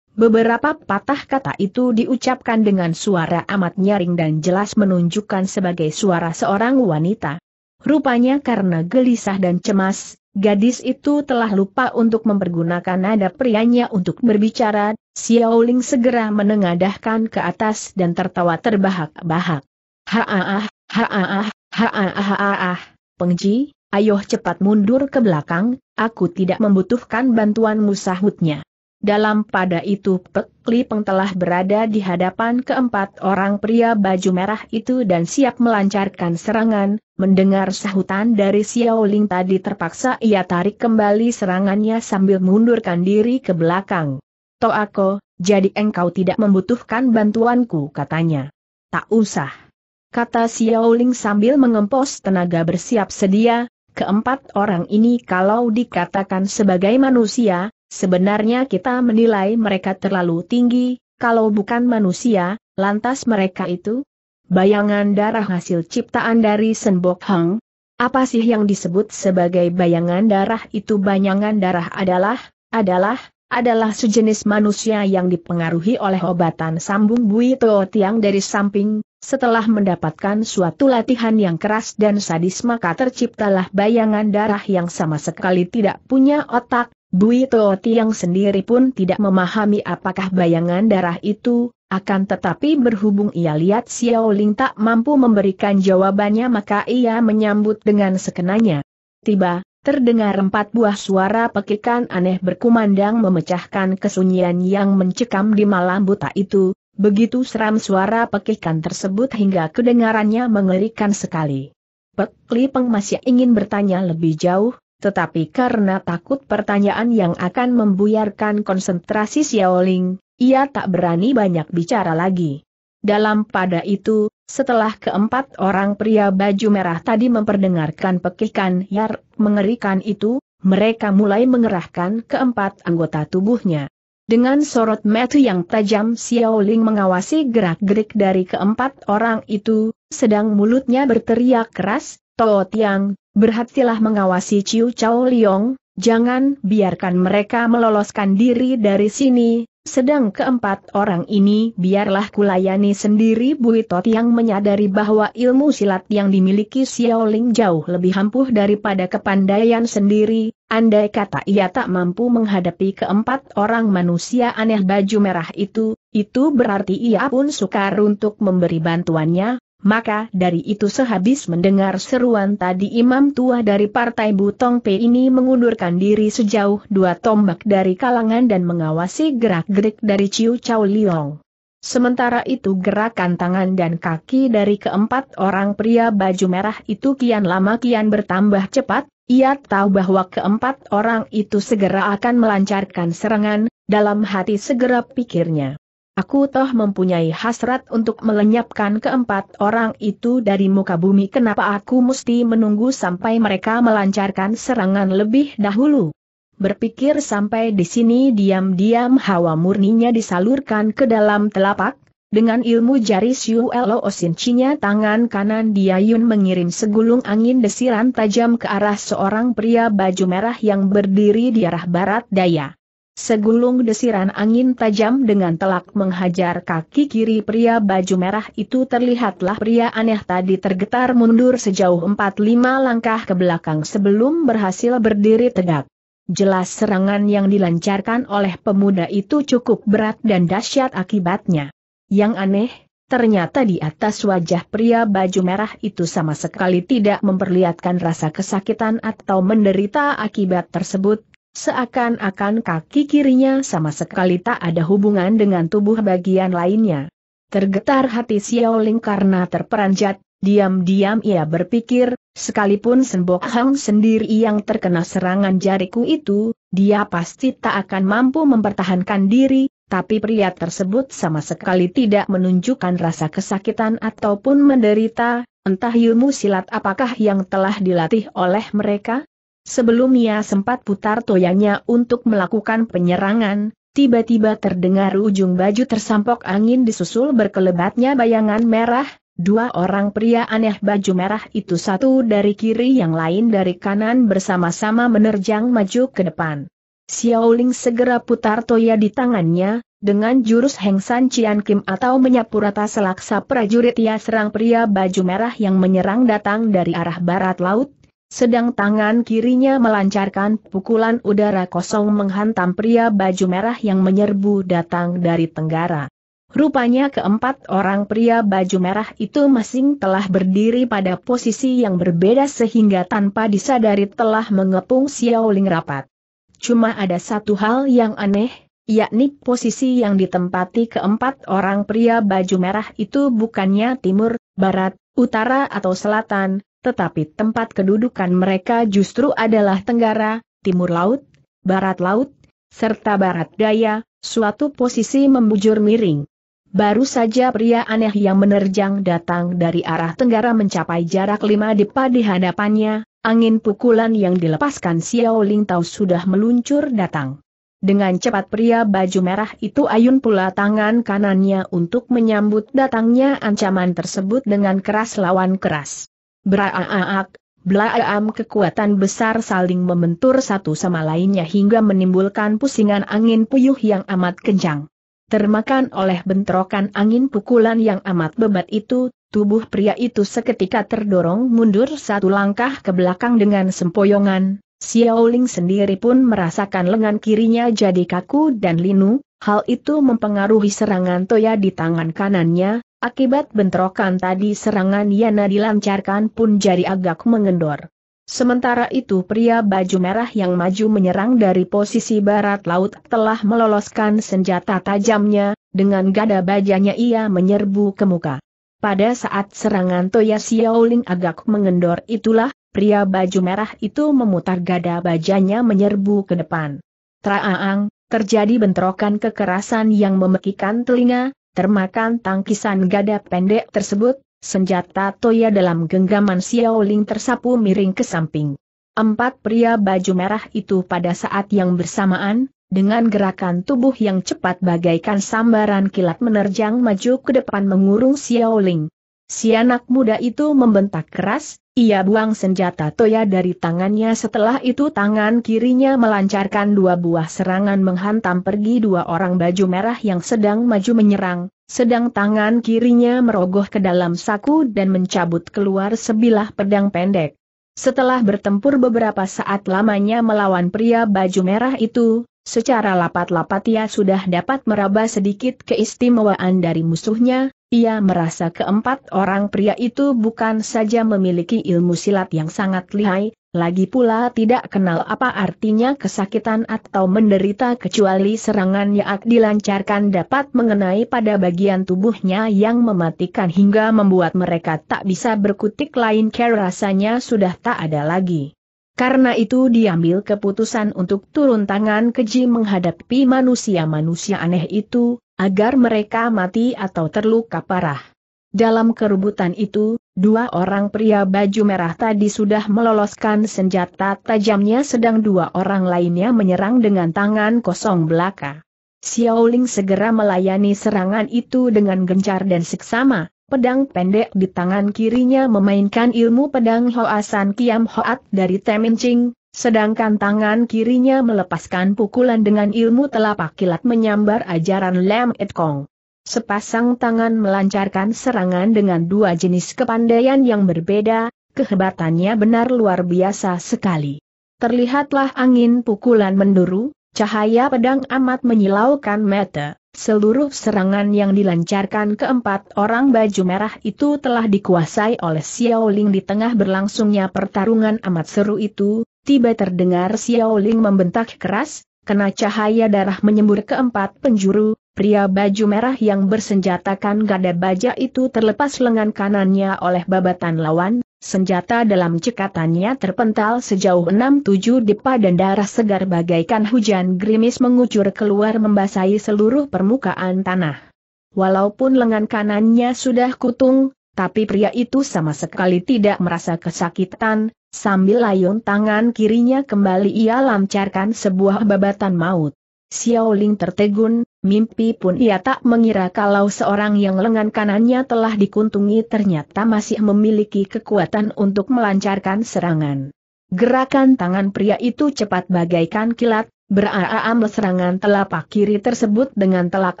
Beberapa patah kata itu diucapkan dengan suara amat nyaring dan jelas menunjukkan sebagai suara seorang wanita. Rupanya karena gelisah dan cemas, gadis itu telah lupa untuk mempergunakan nada prianya untuk berbicara, Xiao Ling segera menengadahkan ke atas dan tertawa terbahak-bahak. Haaah, haaah, haaah, Pengji, ayo cepat mundur ke belakang, aku tidak membutuhkan bantuanmu sahutnya. Dalam pada itu Pek Li Peng telah berada di hadapan keempat orang pria baju merah itu dan siap melancarkan serangan, mendengar sahutan dari Xiao Ling tadi terpaksa ia tarik kembali serangannya sambil mundurkan diri ke belakang. Toako, jadi engkau tidak membutuhkan bantuanku katanya. Tak usah. Kata Xiao Ling sambil mengempos tenaga bersiap sedia, keempat orang ini kalau dikatakan sebagai manusia, Sebenarnya kita menilai mereka terlalu tinggi, kalau bukan manusia, lantas mereka itu? Bayangan darah hasil ciptaan dari Senbok Hang? Apa sih yang disebut sebagai bayangan darah itu? Bayangan darah adalah, adalah, adalah sejenis manusia yang dipengaruhi oleh obatan sambung Bui Toh Tiang dari samping, setelah mendapatkan suatu latihan yang keras dan sadis maka terciptalah bayangan darah yang sama sekali tidak punya otak, Bui Tiang sendiri pun tidak memahami apakah bayangan darah itu, akan tetapi berhubung ia lihat Xiao Ling tak mampu memberikan jawabannya maka ia menyambut dengan sekenanya. Tiba, terdengar empat buah suara pekikan aneh berkumandang memecahkan kesunyian yang mencekam di malam buta itu, begitu seram suara pekikan tersebut hingga kedengarannya mengerikan sekali. Pek Li Peng masih ingin bertanya lebih jauh, tetapi karena takut pertanyaan yang akan membuyarkan konsentrasi Xiaoling, ia tak berani banyak bicara lagi. Dalam pada itu, setelah keempat orang pria baju merah tadi memperdengarkan pekikan yang mengerikan itu, mereka mulai mengerahkan keempat anggota tubuhnya. Dengan sorot mata yang tajam Xiaoling mengawasi gerak-gerik dari keempat orang itu, sedang mulutnya berteriak keras, Toh Tiang, berhatilah mengawasi Ciu Chao Liong, jangan biarkan mereka meloloskan diri dari sini, sedang keempat orang ini biarlah kulayani sendiri Bui Tot yang menyadari bahwa ilmu silat yang dimiliki Xiao Ling jauh lebih ampuh daripada kepandaian sendiri, andai kata ia tak mampu menghadapi keempat orang manusia aneh baju merah itu, itu berarti ia pun sukar untuk memberi bantuannya, maka dari itu sehabis mendengar seruan tadi imam tua dari partai Butong P ini mengundurkan diri sejauh dua tombak dari kalangan dan mengawasi gerak-gerik dari Ciu Chao Liong. Sementara itu gerakan tangan dan kaki dari keempat orang pria baju merah itu kian lama kian bertambah cepat, ia tahu bahwa keempat orang itu segera akan melancarkan serangan, dalam hati segera pikirnya. Aku toh mempunyai hasrat untuk melenyapkan keempat orang itu dari muka bumi kenapa aku mesti menunggu sampai mereka melancarkan serangan lebih dahulu. Berpikir sampai di sini diam-diam hawa murninya disalurkan ke dalam telapak, dengan ilmu jari Siu Elo Osincinya tangan kanan dia Yun mengirim segulung angin desiran tajam ke arah seorang pria baju merah yang berdiri di arah barat daya. Segulung desiran angin tajam dengan telak menghajar kaki kiri pria baju merah itu terlihatlah pria aneh tadi tergetar mundur sejauh 4-5 langkah ke belakang sebelum berhasil berdiri tegak. Jelas serangan yang dilancarkan oleh pemuda itu cukup berat dan dahsyat akibatnya. Yang aneh, ternyata di atas wajah pria baju merah itu sama sekali tidak memperlihatkan rasa kesakitan atau menderita akibat tersebut, seakan-akan kaki kirinya sama sekali tak ada hubungan dengan tubuh bagian lainnya. Tergetar hati Xiao Ling karena terperanjat, diam-diam ia berpikir, sekalipun Senbok Hang sendiri yang terkena serangan jariku itu, dia pasti tak akan mampu mempertahankan diri, tapi pria tersebut sama sekali tidak menunjukkan rasa kesakitan ataupun menderita, entah ilmu silat apakah yang telah dilatih oleh mereka? Sebelum ia sempat putar toyanya untuk melakukan penyerangan, tiba-tiba terdengar ujung baju tersampok angin disusul berkelebatnya bayangan merah, dua orang pria aneh baju merah itu satu dari kiri yang lain dari kanan bersama-sama menerjang maju ke depan. Xiao Ling segera putar toya di tangannya, dengan jurus Heng San Chian Kim atau menyapu rata selaksa prajurit ia serang pria baju merah yang menyerang datang dari arah barat laut, sedang tangan kirinya melancarkan pukulan udara kosong menghantam pria baju merah yang menyerbu datang dari tenggara. Rupanya keempat orang pria baju merah itu masing telah berdiri pada posisi yang berbeda sehingga tanpa disadari telah mengepung Xiao Ling rapat. Cuma ada satu hal yang aneh, yakni posisi yang ditempati keempat orang pria baju merah itu bukannya timur, barat, utara atau selatan, tetapi tempat kedudukan mereka justru adalah Tenggara, Timur Laut, Barat Laut, serta Barat Daya, suatu posisi membujur miring. Baru saja pria aneh yang menerjang datang dari arah tenggara mencapai jarak lima dipa di hadapannya, angin pukulan yang dilepaskan Xiao Ling tahu sudah meluncur datang. Dengan cepat pria baju merah itu ayun pula tangan kanannya untuk menyambut datangnya ancaman tersebut dengan keras lawan keras. Braaak, Blaam kekuatan besar saling membentur satu sama lainnya hingga menimbulkan pusingan angin puyuh yang amat kencang. Termakan oleh bentrokan angin pukulan yang amat bebat itu, tubuh pria itu seketika terdorong mundur satu langkah ke belakang dengan sempoyongan. Xiao Ling sendiri pun merasakan lengan kirinya jadi kaku dan linu, hal itu mempengaruhi serangan Toya di tangan kanannya, Akibat bentrokan tadi serangan Yana dilancarkan pun jadi agak mengendor. Sementara itu pria baju merah yang maju menyerang dari posisi barat laut telah meloloskan senjata tajamnya, dengan gada bajanya ia menyerbu ke muka. Pada saat serangan Toya Xiaoling agak mengendor itulah, pria baju merah itu memutar gada bajanya menyerbu ke depan. Traang, terjadi bentrokan kekerasan yang memekikan telinga, Termakan tangkisan gada pendek tersebut, senjata Toya dalam genggaman Xiao Ling tersapu miring ke samping. Empat pria baju merah itu pada saat yang bersamaan, dengan gerakan tubuh yang cepat bagaikan sambaran kilat menerjang maju ke depan mengurung Xiao Ling. Si anak muda itu membentak keras, ia buang senjata Toya dari tangannya setelah itu tangan kirinya melancarkan dua buah serangan menghantam pergi dua orang baju merah yang sedang maju menyerang, sedang tangan kirinya merogoh ke dalam saku dan mencabut keluar sebilah pedang pendek. Setelah bertempur beberapa saat lamanya melawan pria baju merah itu, secara lapat-lapat ia sudah dapat meraba sedikit keistimewaan dari musuhnya, ia merasa keempat orang pria itu bukan saja memiliki ilmu silat yang sangat lihai, lagi pula tidak kenal apa artinya kesakitan atau menderita kecuali serangan yang dilancarkan dapat mengenai pada bagian tubuhnya yang mematikan hingga membuat mereka tak bisa berkutik lain care rasanya sudah tak ada lagi. Karena itu diambil keputusan untuk turun tangan keji menghadapi manusia-manusia aneh itu, agar mereka mati atau terluka parah. Dalam kerubutan itu, dua orang pria baju merah tadi sudah meloloskan senjata tajamnya sedang dua orang lainnya menyerang dengan tangan kosong belaka. Xiao Ling segera melayani serangan itu dengan gencar dan seksama, pedang pendek di tangan kirinya memainkan ilmu pedang Hoasan Kiam Hoat dari Teminching, sedangkan tangan kirinya melepaskan pukulan dengan ilmu telapak kilat menyambar ajaran Lam Et Kong. Sepasang tangan melancarkan serangan dengan dua jenis kepandaian yang berbeda, kehebatannya benar luar biasa sekali. Terlihatlah angin pukulan menduru, cahaya pedang amat menyilaukan mata. Seluruh serangan yang dilancarkan keempat orang baju merah itu telah dikuasai oleh Xiao Ling di tengah berlangsungnya pertarungan amat seru itu, tiba terdengar Xiao Ling membentak keras, kena cahaya darah menyembur keempat penjuru, pria baju merah yang bersenjatakan gada baja itu terlepas lengan kanannya oleh babatan lawan, senjata dalam cekatannya terpental sejauh 6-7 dipa dan darah segar bagaikan hujan gerimis mengucur keluar membasahi seluruh permukaan tanah. Walaupun lengan kanannya sudah kutung, tapi pria itu sama sekali tidak merasa kesakitan, Sambil layung tangan kirinya kembali ia lancarkan sebuah babatan maut. Xiao Ling tertegun, mimpi pun ia tak mengira kalau seorang yang lengan kanannya telah dikuntungi ternyata masih memiliki kekuatan untuk melancarkan serangan. Gerakan tangan pria itu cepat bagaikan kilat, beraam serangan telapak kiri tersebut dengan telak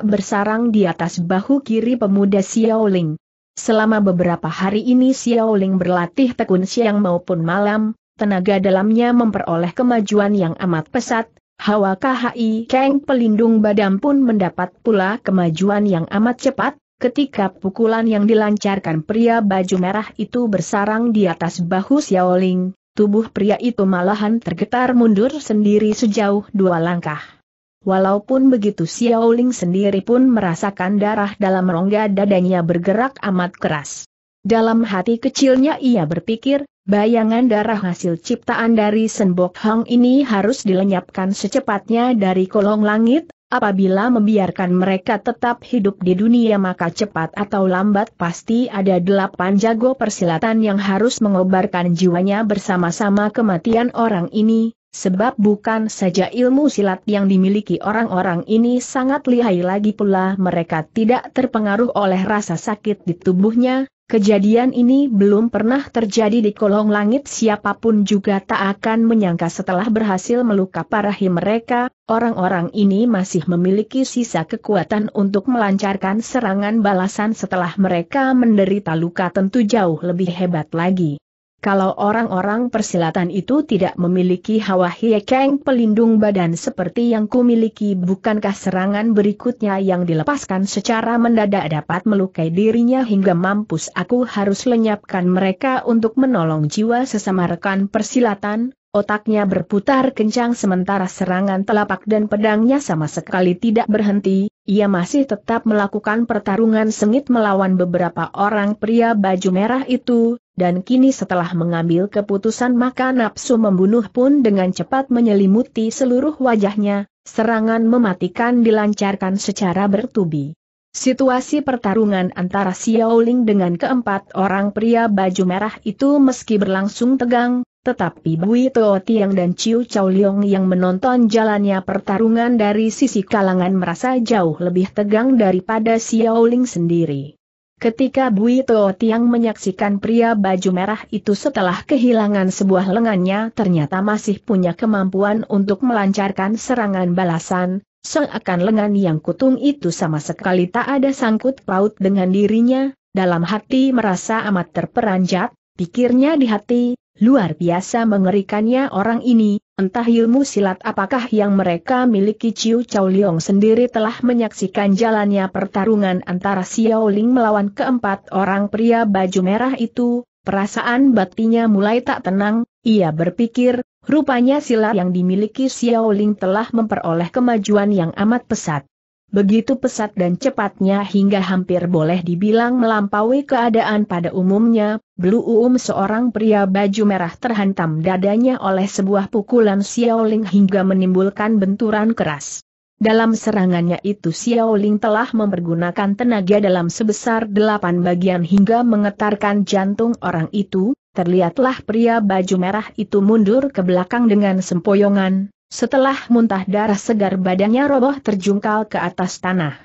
bersarang di atas bahu kiri pemuda Xiao Ling. Selama beberapa hari ini Xiao Ling berlatih tekun siang maupun malam, tenaga dalamnya memperoleh kemajuan yang amat pesat, Hawa KHI Kang pelindung badan pun mendapat pula kemajuan yang amat cepat, ketika pukulan yang dilancarkan pria baju merah itu bersarang di atas bahu Xiaoling, tubuh pria itu malahan tergetar mundur sendiri sejauh dua langkah. Walaupun begitu Xiao Ling sendiri pun merasakan darah dalam rongga dadanya bergerak amat keras. Dalam hati kecilnya ia berpikir, bayangan darah hasil ciptaan dari Senbok Hang ini harus dilenyapkan secepatnya dari kolong langit, apabila membiarkan mereka tetap hidup di dunia maka cepat atau lambat pasti ada delapan jago persilatan yang harus mengobarkan jiwanya bersama-sama kematian orang ini, Sebab bukan saja ilmu silat yang dimiliki orang-orang ini sangat lihai lagi pula mereka tidak terpengaruh oleh rasa sakit di tubuhnya, kejadian ini belum pernah terjadi di kolong langit siapa pun juga tak akan menyangka setelah berhasil meluka parahi mereka, orang-orang ini masih memiliki sisa kekuatan untuk melancarkan serangan balasan setelah mereka menderita luka tentu jauh lebih hebat lagi. Kalau orang-orang persilatan itu tidak memiliki hawa hiekeng pelindung badan seperti yang kumiliki bukankah serangan berikutnya yang dilepaskan secara mendadak dapat melukai dirinya hingga mampus? Aku harus lenyapkan mereka untuk menolong jiwa sesama rekan persilatan, otaknya berputar kencang sementara serangan telapak dan pedangnya sama sekali tidak berhenti, ia masih tetap melakukan pertarungan sengit melawan beberapa orang pria baju merah itu, dan kini setelah mengambil keputusan maka nafsu membunuh pun dengan cepat menyelimuti seluruh wajahnya, serangan mematikan dilancarkan secara bertubi. Situasi pertarungan antara Xiao Ling dengan keempat orang pria baju merah itu meski berlangsung tegang, tetapi Bui Teo Tiang dan Chiu Chao Leong yang menonton jalannya pertarungan dari sisi kalangan merasa jauh lebih tegang daripada Xiao Ling sendiri. Ketika Bui Teo Tiang menyaksikan pria baju merah itu setelah kehilangan sebuah lengannya ternyata masih punya kemampuan untuk melancarkan serangan balasan, seakan lengan yang kutung itu sama sekali tak ada sangkut paut dengan dirinya, dalam hati merasa amat terperanjat, pikirnya di hati, luar biasa mengerikannya orang ini, Entah ilmu silat apakah yang mereka miliki Chiu Chao Liong sendiri telah menyaksikan jalannya pertarungan antara Xiao Ling melawan keempat orang pria baju merah itu, perasaan batinnya mulai tak tenang, ia berpikir, rupanya silat yang dimiliki Xiao Ling telah memperoleh kemajuan yang amat pesat. Begitu pesat dan cepatnya hingga hampir boleh dibilang melampaui keadaan pada umumnya, Blue Uum seorang pria baju merah terhantam dadanya oleh sebuah pukulan Xiaoling hingga menimbulkan benturan keras. Dalam serangannya itu Xiaoling telah mempergunakan tenaga dalam sebesar delapan bagian hingga mengetarkan jantung orang itu, terlihatlah pria baju merah itu mundur ke belakang dengan sempoyongan, setelah muntah darah segar badannya roboh terjungkal ke atas tanah.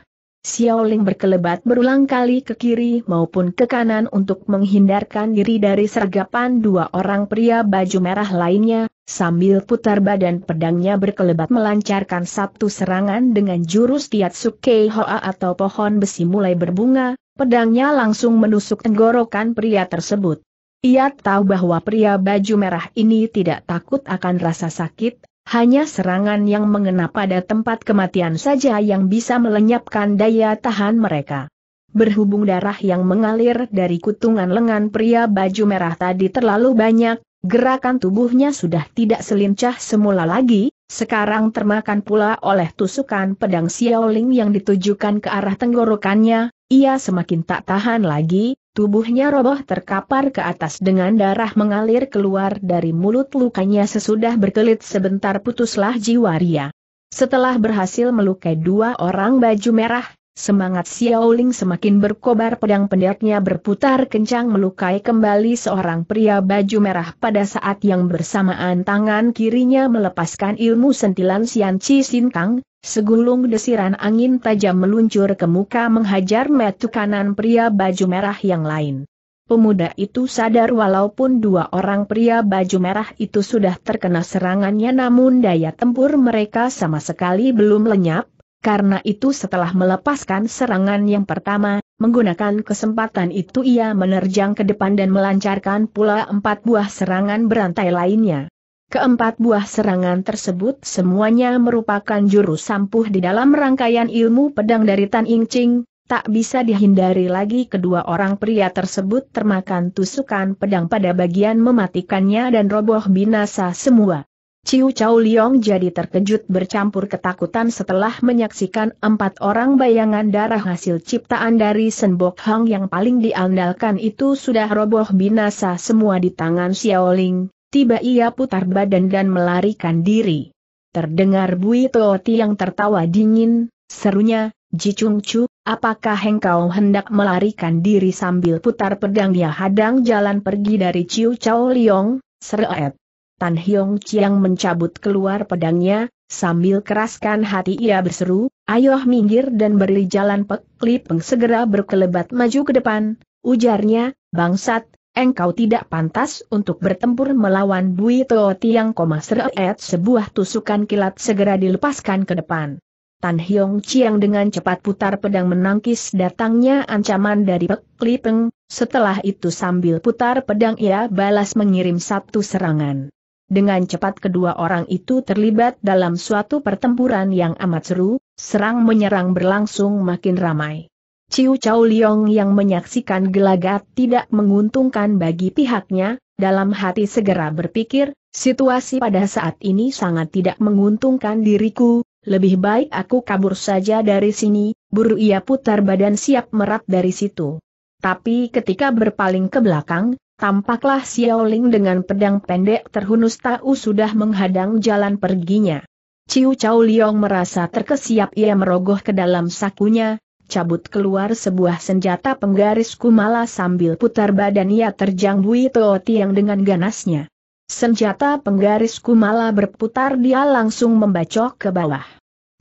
Xiao Ling berkelebat berulang kali ke kiri maupun ke kanan untuk menghindarkan diri dari sergapan dua orang pria baju merah lainnya, sambil putar badan pedangnya berkelebat melancarkan satu serangan dengan jurus Tiatsuke Hoa atau pohon besi mulai berbunga, pedangnya langsung menusuk tenggorokan pria tersebut. Ia tahu bahwa pria baju merah ini tidak takut akan rasa sakit, hanya serangan yang mengena pada tempat kematian saja yang bisa melenyapkan daya tahan mereka. Berhubung darah yang mengalir dari kutungan lengan pria baju merah tadi terlalu banyak, gerakan tubuhnya sudah tidak selincah semula lagi, sekarang termakan pula oleh tusukan pedang Xiaoling yang ditujukan ke arah tenggorokannya, ia semakin tak tahan lagi, Tubuhnya roboh terkapar ke atas dengan darah mengalir keluar dari mulut lukanya sesudah berkelit sebentar putuslah jiwa Ria. Setelah berhasil melukai dua orang baju merah, semangat Xiaoling semakin berkobar pedang pendeknya berputar kencang melukai kembali seorang pria baju merah pada saat yang bersamaan tangan kirinya melepaskan ilmu sentilan Sian Chi Sin Kang, Segulung desiran angin tajam meluncur ke muka menghajar metu kanan pria baju merah yang lain. Pemuda itu sadar walaupun dua orang pria baju merah itu sudah terkena serangannya namun daya tempur mereka sama sekali belum lenyap, Karena itu setelah melepaskan serangan yang pertama, menggunakan kesempatan itu ia menerjang ke depan dan melancarkan pula empat buah serangan berantai lainnya. Keempat buah serangan tersebut semuanya merupakan jurus sampuh di dalam rangkaian ilmu pedang dari Tan Ing Ching, tak bisa dihindari lagi kedua orang pria tersebut termakan tusukan pedang pada bagian mematikannya dan roboh binasa semua. Ciu Chao Liong jadi terkejut bercampur ketakutan setelah menyaksikan empat orang bayangan darah hasil ciptaan dari Sen Bok Hang yang paling diandalkan itu sudah roboh binasa semua di tangan Xiao Ling. Tiba ia putar badan dan melarikan diri. Terdengar Bui Tooti yang tertawa dingin, serunya, Ji Chung Chu, apakah engkau hendak melarikan diri sambil putar pedang dia hadang jalan pergi dari Ciu Chao Liong, seret. Tan Hiong Chiang mencabut keluar pedangnya, sambil keraskan hati ia berseru, ayo minggir dan beri jalan Pek Lipeng segera berkelebat maju ke depan, ujarnya, bangsat, engkau tidak pantas untuk bertempur melawan Bui Toh Tiang Koma Seret sebuah tusukan kilat segera dilepaskan ke depan. Tan Hiong Chiang dengan cepat putar pedang menangkis datangnya ancaman dari Pek Lipeng, setelah itu sambil putar pedang ia balas mengirim satu serangan. Dengan cepat kedua orang itu terlibat dalam suatu pertempuran yang amat seru, serang menyerang berlangsung makin ramai. Ciu Chao Liong yang menyaksikan gelagat tidak menguntungkan bagi pihaknya, dalam hati segera berpikir, situasi pada saat ini sangat tidak menguntungkan diriku, lebih baik aku kabur saja dari sini, buru ia putar badan siap merat dari situ. Tapi ketika berpaling ke belakang, tampaklah Xiao Ling dengan pedang pendek terhunus tahu sudah menghadang jalan perginya. Ciu Chao Liong merasa terkesiap ia merogoh ke dalam sakunya, cabut keluar sebuah senjata penggaris kumala sambil putar badan ia terjang Bui Tooti yang dengan ganasnya. Senjata penggaris kumala berputar dia langsung membacok ke bawah.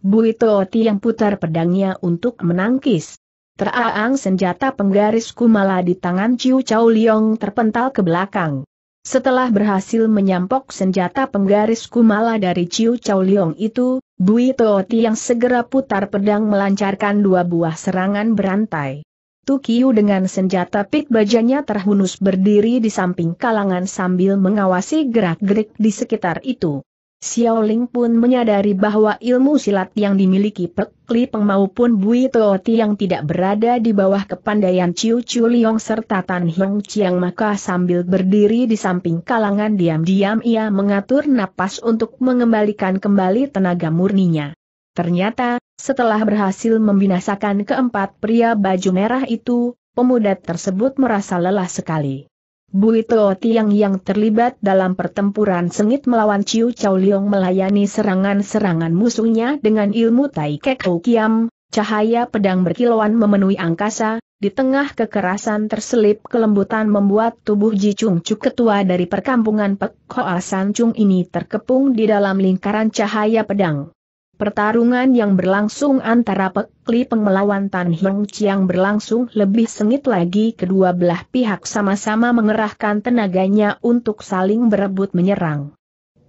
Buitoti yang putar pedangnya untuk menangkis. Teraang senjata penggaris kumala di tangan Ciu Chao Liong terpental ke belakang. Setelah berhasil menyampok senjata penggaris kumala dari Ciu Chao Liong itu, Buitoti yang segera putar pedang melancarkan dua buah serangan berantai. Tukiu dengan senjata pik bajanya terhunus berdiri di samping kalangan sambil mengawasi gerak-gerik di sekitar itu. Xiao Ling pun menyadari bahwa ilmu silat yang dimiliki Pek Li Peng maupun Bui Tooti yang tidak berada di bawah kepandaian Chiu Chu Liong serta Tan Hiong Chiang maka sambil berdiri di samping kalangan diam-diam ia mengatur napas untuk mengembalikan kembali tenaga murninya. Ternyata, setelah berhasil membinasakan keempat pria baju merah itu, pemuda tersebut merasa lelah sekali. Buito Tiang yang terlibat dalam pertempuran sengit melawan Chiu Chao Liong melayani serangan-serangan musuhnya dengan ilmu Tai Kek Kiam, cahaya pedang berkilauan memenuhi angkasa, di tengah kekerasan terselip kelembutan membuat tubuh Ji Chung Cuk ketua dari perkampungan Pek Hoa San Chung ini terkepung di dalam lingkaran cahaya pedang. Pertarungan yang berlangsung antara Pek Li Peng melawan Tan Hiong Chiang berlangsung lebih sengit lagi kedua belah pihak sama-sama mengerahkan tenaganya untuk saling berebut menyerang.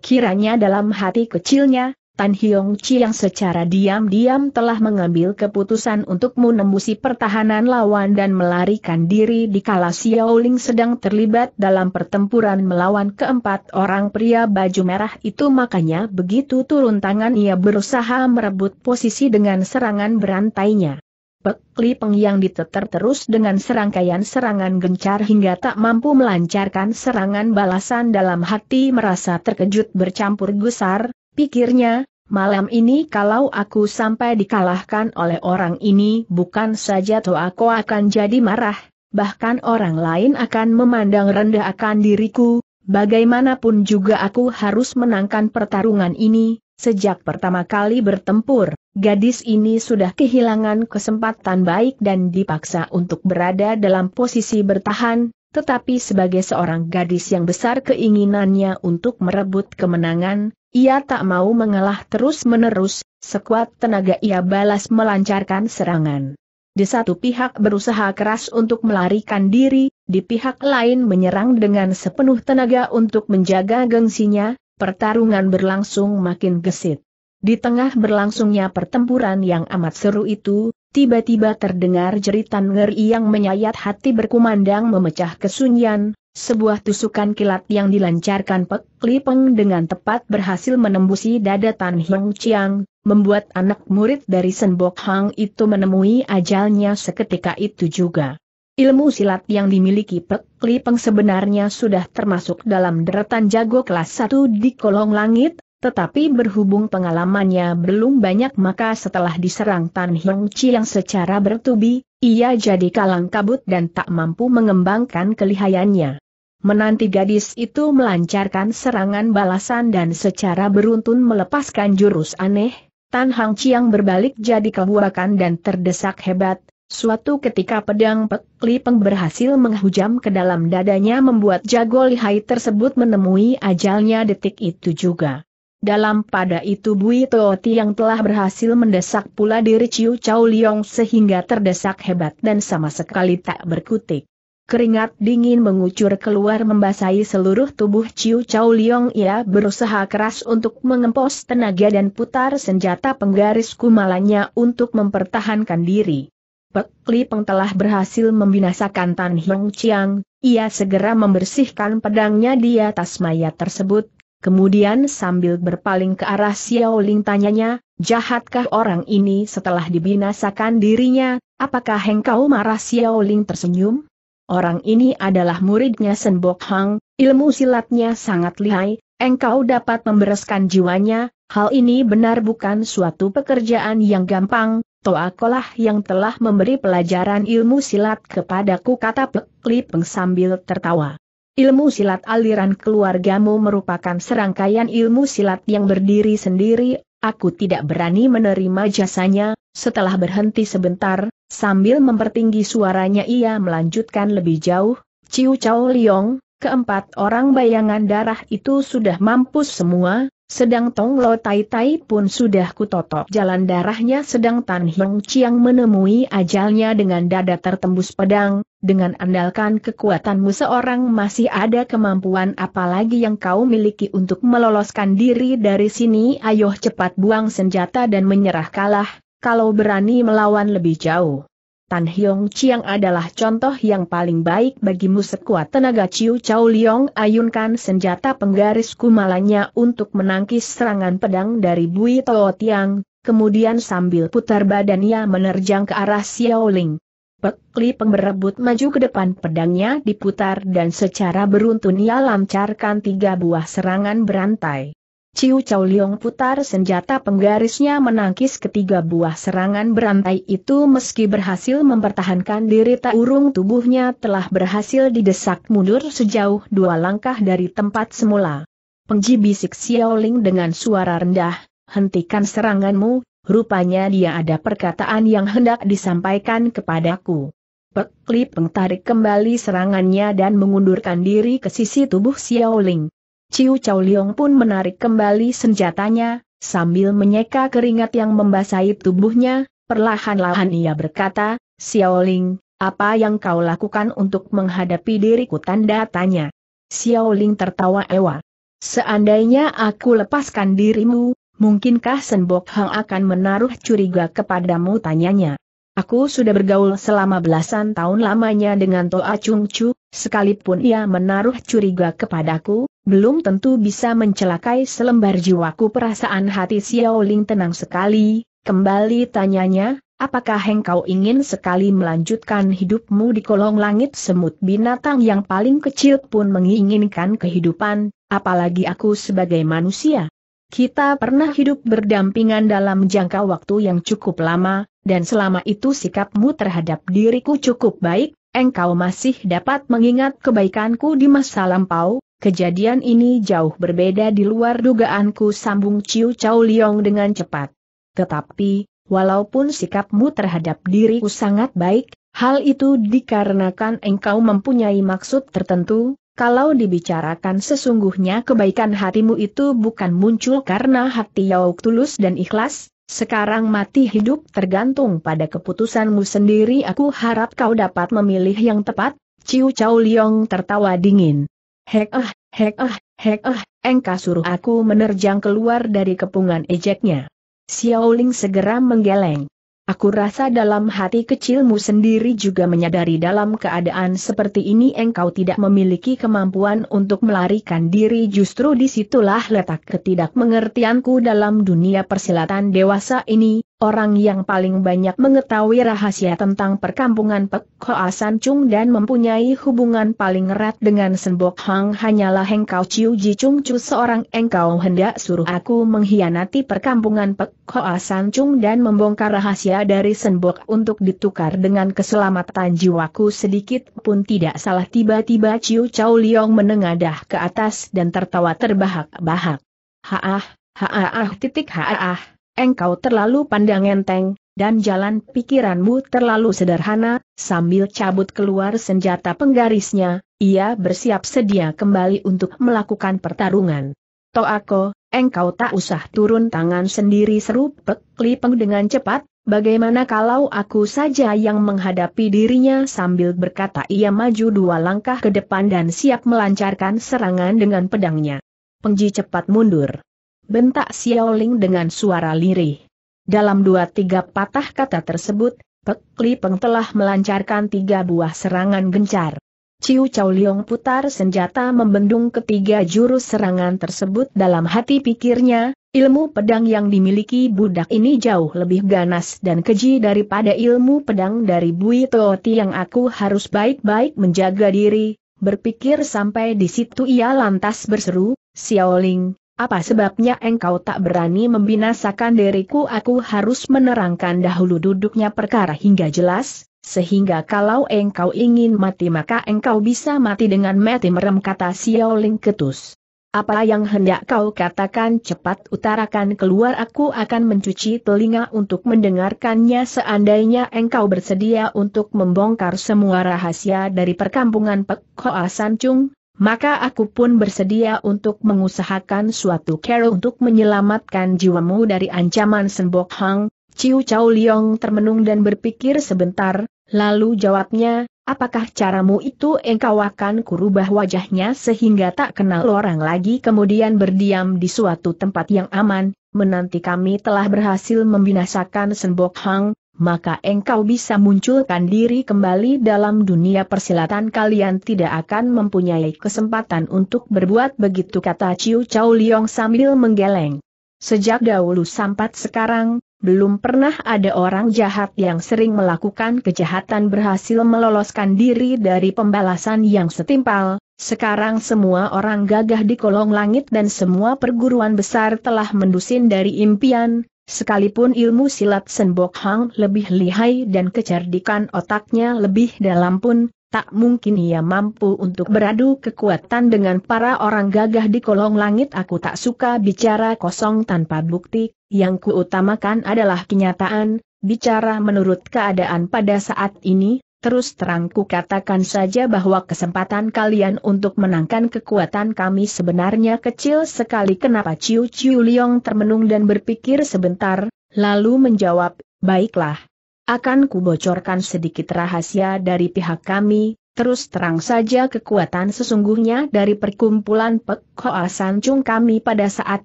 Kiranya dalam hati kecilnya, Tan Hiong Chiang secara diam-diam telah mengambil keputusan untuk menembusi pertahanan lawan dan melarikan diri di kala Xiao Ling sedang terlibat dalam pertempuran melawan keempat orang pria baju merah itu makanya begitu turun tangan ia berusaha merebut posisi dengan serangan berantainya. Pek Li Peng yang diteter terus dengan serangkaian serangan gencar hingga tak mampu melancarkan serangan balasan dalam hati merasa terkejut bercampur gusar, Pikirnya, malam ini kalau aku sampai dikalahkan oleh orang ini bukan saja aku akan jadi marah, bahkan orang lain akan memandang rendah akan diriku, bagaimanapun juga aku harus menangkan pertarungan ini, sejak pertama kali bertempur, gadis ini sudah kehilangan kesempatan baik dan dipaksa untuk berada dalam posisi bertahan, tetapi sebagai seorang gadis yang besar keinginannya untuk merebut kemenangan, ia tak mau mengalah terus-menerus, sekuat tenaga ia balas melancarkan serangan. Di satu pihak berusaha keras untuk melarikan diri, di pihak lain menyerang dengan sepenuh tenaga untuk menjaga gengsinya, pertarungan berlangsung makin gesit. Di tengah berlangsungnya pertempuran yang amat seru itu, tiba-tiba terdengar jeritan ngeri yang menyayat hati berkumandang memecah kesunyian, sebuah tusukan kilat yang dilancarkan Pek Klipeng dengan tepat berhasil menembusi dada Tan Hiong Chiang, membuat anak murid dari Sen Bok Hang itu menemui ajalnya seketika itu juga. Ilmu silat yang dimiliki Pek Klipeng sebenarnya sudah termasuk dalam deretan jago kelas 1 di kolong langit, tetapi berhubung pengalamannya belum banyak maka setelah diserang Tan Hiong Chiang secara bertubi, ia jadi kalang kabut dan tak mampu mengembangkan kelihayannya. Menanti gadis itu melancarkan serangan balasan dan secara beruntun melepaskan jurus aneh, Tan Hang Chiang berbalik jadi kebuakan dan terdesak hebat, Suatu ketika pedang Pek Lipeng berhasil menghujam ke dalam dadanya membuat jago lihai tersebut menemui ajalnya detik itu juga. Dalam pada itu Bui Tooti yang telah berhasil mendesak pula diri Chiu Chao Liong sehingga terdesak hebat dan sama sekali tak berkutik. Keringat dingin mengucur keluar membasahi seluruh tubuh Chiu Chao Liong. Ia berusaha keras untuk mengempos tenaga dan putar senjata penggaris kumalannya untuk mempertahankan diri. Pek Li Peng telah berhasil membinasakan Tan Hiong Chiang, ia segera membersihkan pedangnya di atas mayat tersebut, Kemudian sambil berpaling ke arah Xiao Ling tanyanya, jahatkah orang ini setelah dibinasakan dirinya, apakah engkau marah? Xiao Ling tersenyum? Orang ini adalah muridnya Sen Bok Hang, ilmu silatnya sangat lihai, engkau dapat membereskan jiwanya, hal ini benar bukan suatu pekerjaan yang gampang, Toakolah yang telah memberi pelajaran ilmu silat kepadaku kata Lipeng sambil tertawa. Ilmu silat aliran keluargamu merupakan serangkaian ilmu silat yang berdiri sendiri, aku tidak berani menerima jasanya, setelah berhenti sebentar, sambil mempertinggi suaranya ia melanjutkan lebih jauh, Ciu Chao Liong, keempat orang bayangan darah itu sudah mampus semua, sedang Tong Lo Tai Tai pun sudah kutotok. Jalan darahnya sedang Tan Hiong Chiang menemui ajalnya dengan dada tertembus pedang, dengan andalkan kekuatanmu seorang masih ada kemampuan apalagi yang kau miliki untuk meloloskan diri dari sini. Ayo cepat buang senjata dan menyerah kalah, kalau berani melawan lebih jauh. Tan Hiong Chiang adalah contoh yang paling baik bagimu sekuat tenaga Chiu Chao Liong ayunkan senjata penggaris kumalannya untuk menangkis serangan pedang dari Bui Tao Tiang, kemudian sambil putar badannya menerjang ke arah Xiao Ling. Pek Li Peng berebut maju ke depan pedangnya diputar dan secara beruntun ia lancarkan tiga buah serangan berantai. Ciu Chao Liong putar senjata penggarisnya menangkis ketiga buah serangan berantai itu meski berhasil mempertahankan diri tak urung tubuhnya telah berhasil didesak mundur sejauh dua langkah dari tempat semula. Pengji bisik Xiao Ling dengan suara rendah, hentikan seranganmu, rupanya dia ada perkataan yang hendak disampaikan kepadaku. Pek Li tarik kembali serangannya dan mengundurkan diri ke sisi tubuh Xiao Ling. Ciu Chao Liong pun menarik kembali senjatanya, sambil menyeka keringat yang membasahi tubuhnya, perlahan-lahan ia berkata, Xiao Ling, apa yang kau lakukan untuk menghadapi diriku tanda tanya. Xiao Ling tertawa ewa. Seandainya aku lepaskan dirimu, mungkinkah Sen Bok Hang akan menaruh curiga kepadamu tanyanya. Aku sudah bergaul selama belasan tahun lamanya dengan Toa Chung Chu, sekalipun ia menaruh curiga kepadaku, belum tentu bisa mencelakai selembar jiwaku perasaan hati Xiao Ling tenang sekali, kembali tanyanya, apakah engkau ingin sekali melanjutkan hidupmu di kolong langit semut binatang yang paling kecil pun menginginkan kehidupan, apalagi aku sebagai manusia. Kita pernah hidup berdampingan dalam jangka waktu yang cukup lama, dan selama itu sikapmu terhadap diriku cukup baik, engkau masih dapat mengingat kebaikanku di masa lampau, kejadian ini jauh berbeda di luar dugaanku sambung Ciu Chao Liong dengan cepat. Tetapi, walaupun sikapmu terhadap diriku sangat baik, hal itu dikarenakan engkau mempunyai maksud tertentu, kalau dibicarakan sesungguhnya kebaikan hatimu itu bukan muncul karena hati yang tulus dan ikhlas, sekarang mati hidup tergantung pada keputusanmu sendiri aku harap kau dapat memilih yang tepat, Ciu Chao Liong tertawa dingin. Hek ah, hek ah, hek ah, engkau suruh aku menerjang keluar dari kepungan ejeknya. Xiao Ling segera menggeleng. Aku rasa dalam hati kecilmu sendiri juga menyadari dalam keadaan seperti ini engkau tidak memiliki kemampuan untuk melarikan diri. Justru di situlah letak ketidakmengertianku dalam dunia persilatan dewasa ini, orang yang paling banyak mengetahui rahasia tentang perkampungan Pek Hoa San Chung dan mempunyai hubungan paling erat dengan Senbok Hang hanyalah engkau Chiu Ji Chung Chu seorang engkau hendak suruh aku mengkhianati perkampungan Pek Hoa San Chung dan membongkar rahasia dari Senbok untuk ditukar dengan keselamatan jiwaku sedikit pun tidak salah tiba-tiba Chiu Chao Liong menengadah ke atas dan tertawa terbahak-bahak. Haah, haah, titik haah engkau terlalu pandang enteng, dan jalan pikiranmu terlalu sederhana, sambil cabut keluar senjata penggarisnya, ia bersiap sedia kembali untuk melakukan pertarungan. Toako, engkau tak usah turun tangan sendiri seru Pek Lipeng dengan cepat, bagaimana kalau aku saja yang menghadapi dirinya sambil berkata ia maju dua langkah ke depan dan siap melancarkan serangan dengan pedangnya. Pengji cepat mundur bentak Xiaoling dengan suara lirih. Dalam dua tiga patah kata tersebut, Pek Li Peng telah melancarkan tiga buah serangan gencar. Ciu Chao Liong putar senjata membendung ketiga jurus serangan tersebut dalam hati pikirnya, ilmu pedang yang dimiliki budak ini jauh lebih ganas dan keji daripada ilmu pedang dari Bui Tooti yang aku harus baik-baik menjaga diri, berpikir sampai di situ ia lantas berseru, Xiaoling, apa sebabnya engkau tak berani membinasakan diriku? Aku harus menerangkan dahulu duduknya perkara hingga jelas, sehingga kalau engkau ingin mati maka engkau bisa mati dengan mati merem kata Xiao Ling ketus. Apa yang hendak kau katakan? Cepat utarakan keluar. Aku akan mencuci telinga untuk mendengarkannya. Seandainya engkau bersedia untuk membongkar semua rahasia dari perkampungan Pek Hoa San Chung, maka aku pun bersedia untuk mengusahakan suatu cara untuk menyelamatkan jiwamu dari ancaman Senbok Hang. Ciu Chao Liong termenung dan berpikir sebentar, lalu jawabnya, apakah caramu itu engkau akan kurubah wajahnya sehingga tak kenal orang lagi kemudian berdiam di suatu tempat yang aman, menanti kami telah berhasil membinasakan Senbok Hang, maka engkau bisa munculkan diri kembali dalam dunia persilatan kalian tidak akan mempunyai kesempatan untuk berbuat begitu kata Chiu Chao Liong sambil menggeleng. Sejak dahulu sampai sekarang, belum pernah ada orang jahat yang sering melakukan kejahatan berhasil meloloskan diri dari pembalasan yang setimpal. Sekarang semua orang gagah di kolong langit dan semua perguruan besar telah mendusin dari impian, Sekalipun ilmu silat Senbok Hang lebih lihai dan kecerdikan otaknya lebih dalam pun, tak mungkin ia mampu untuk beradu kekuatan dengan para orang gagah di kolong langit. Aku tak suka bicara kosong tanpa bukti, yang kuutamakan adalah kenyataan, bicara menurut keadaan pada saat ini, Terus terang ku katakan saja bahwa kesempatan kalian untuk menangkan kekuatan kami sebenarnya kecil sekali kenapa Ciu Ciu Liong termenung dan berpikir sebentar, lalu menjawab, baiklah. Akan kubocorkan sedikit rahasia dari pihak kami, terus terang saja kekuatan sesungguhnya dari perkumpulan Pek Hoa San Chung kami pada saat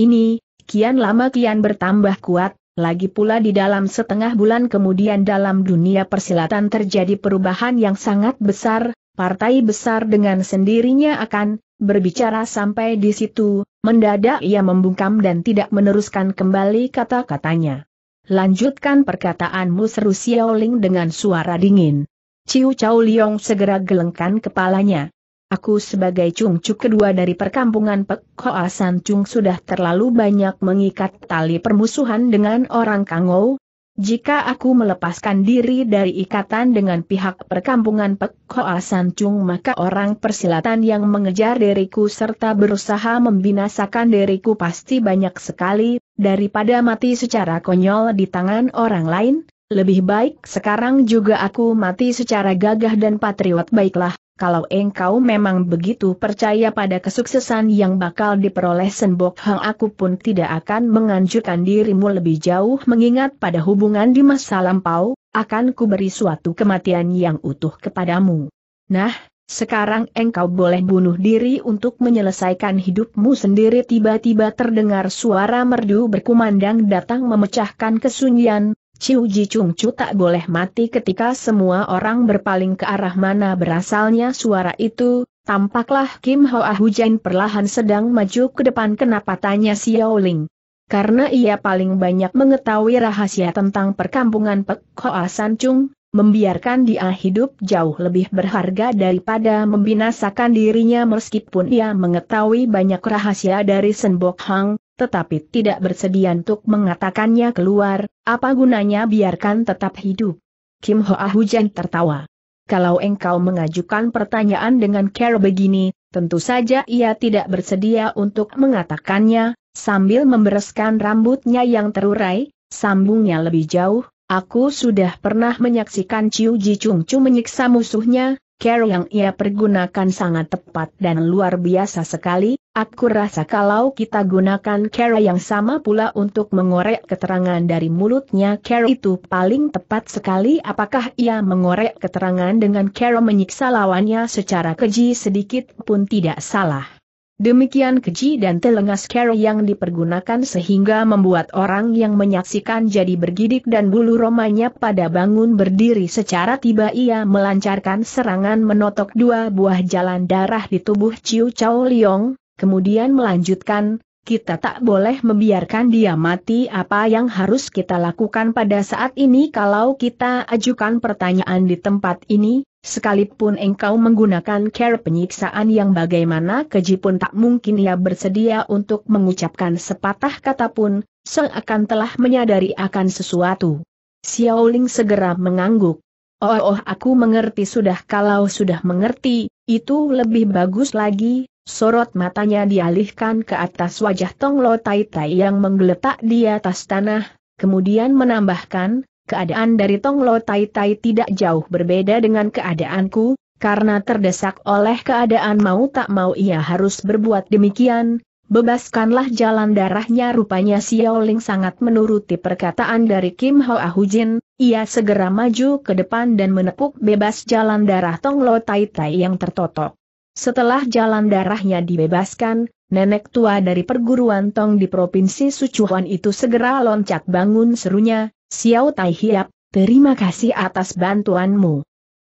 ini, kian lama kian bertambah kuat, lagi pula di dalam setengah bulan kemudian dalam dunia persilatan terjadi perubahan yang sangat besar, partai besar dengan sendirinya akan berbicara sampai di situ, mendadak ia membungkam dan tidak meneruskan kembali kata-katanya. Lanjutkan perkataanmu seru Xiaoling dengan suara dingin. Ciu Chao Liong segera gelengkan kepalanya. Aku sebagai cungcuk kedua dari perkampungan Pek Hoa San Chung sudah terlalu banyak mengikat tali permusuhan dengan orang Kangou. Jika aku melepaskan diri dari ikatan dengan pihak perkampungan Pek Hoa San Chung maka orang persilatan yang mengejar diriku serta berusaha membinasakan diriku pasti banyak sekali, daripada mati secara konyol di tangan orang lain, lebih baik sekarang juga aku mati secara gagah dan patriot baiklah, kalau engkau memang begitu percaya pada kesuksesan yang bakal diperoleh Senbok Hang aku pun tidak akan menganjurkan dirimu lebih jauh mengingat pada hubungan di masa lampau, akan ku beri suatu kematian yang utuh kepadamu. Nah, sekarang engkau boleh bunuh diri untuk menyelesaikan hidupmu sendiri tiba-tiba terdengar suara merdu berkumandang datang memecahkan kesunyian, Ciu Ji Chung Chu tak boleh mati ketika semua orang berpaling ke arah mana berasalnya suara itu, tampaklah Kim Hoa Hujan perlahan sedang maju ke depan kenapa tanya Xiao Ling. Karena ia paling banyak mengetahui rahasia tentang perkampungan Pek Hoa San Chung, membiarkan dia hidup jauh lebih berharga daripada membinasakan dirinya meskipun ia mengetahui banyak rahasia dari Senbok Hang, tetapi tidak bersedia untuk mengatakannya keluar, apa gunanya biarkan tetap hidup. Kim Hoa Hujan tertawa. Kalau engkau mengajukan pertanyaan dengan care begini, tentu saja ia tidak bersedia untuk mengatakannya, sambil membereskan rambutnya yang terurai, sambungnya lebih jauh, Aku sudah pernah menyaksikan Ciu Ji Chung Chu menyiksa musuhnya, cara yang ia pergunakan sangat tepat dan luar biasa sekali, aku rasa kalau kita gunakan cara yang sama pula untuk mengorek keterangan dari mulutnya cara itu paling tepat sekali apakah ia mengorek keterangan dengan cara menyiksa lawannya secara keji sedikit pun tidak salah. Demikian keji dan telengas cara yang dipergunakan sehingga membuat orang yang menyaksikan jadi bergidik dan bulu romanya pada bangun berdiri secara tiba ia melancarkan serangan menotok dua buah jalan darah di tubuh Chiu Chao Liong, kemudian melanjutkan, kita tak boleh membiarkan dia mati apa yang harus kita lakukan pada saat ini kalau kita ajukan pertanyaan di tempat ini, Sekalipun engkau menggunakan care penyiksaan yang bagaimana keji pun tak mungkin ia bersedia untuk mengucapkan sepatah kata pun, seakan telah menyadari akan sesuatu. Xiao Ling segera mengangguk. Oh oh aku mengerti. Sudah kalau sudah mengerti, itu lebih bagus lagi, sorot matanya dialihkan ke atas wajah Tong Lo Tai Tai yang menggeletak di atas tanah, kemudian menambahkan, keadaan dari Tong Lo Tai Tai tidak jauh berbeda dengan keadaanku, karena terdesak oleh keadaan mau tak mau ia harus berbuat demikian, bebaskanlah jalan darahnya rupanya Xiao Ling sangat menuruti perkataan dari Kim Hoa Hujin, ia segera maju ke depan dan menepuk bebas jalan darah Tong Lo Tai Tai yang tertotok. Setelah jalan darahnya dibebaskan, nenek tua dari perguruan Tong di Provinsi Sichuan itu segera loncat bangun serunya, Xiao Tai Hiap, terima kasih atas bantuanmu.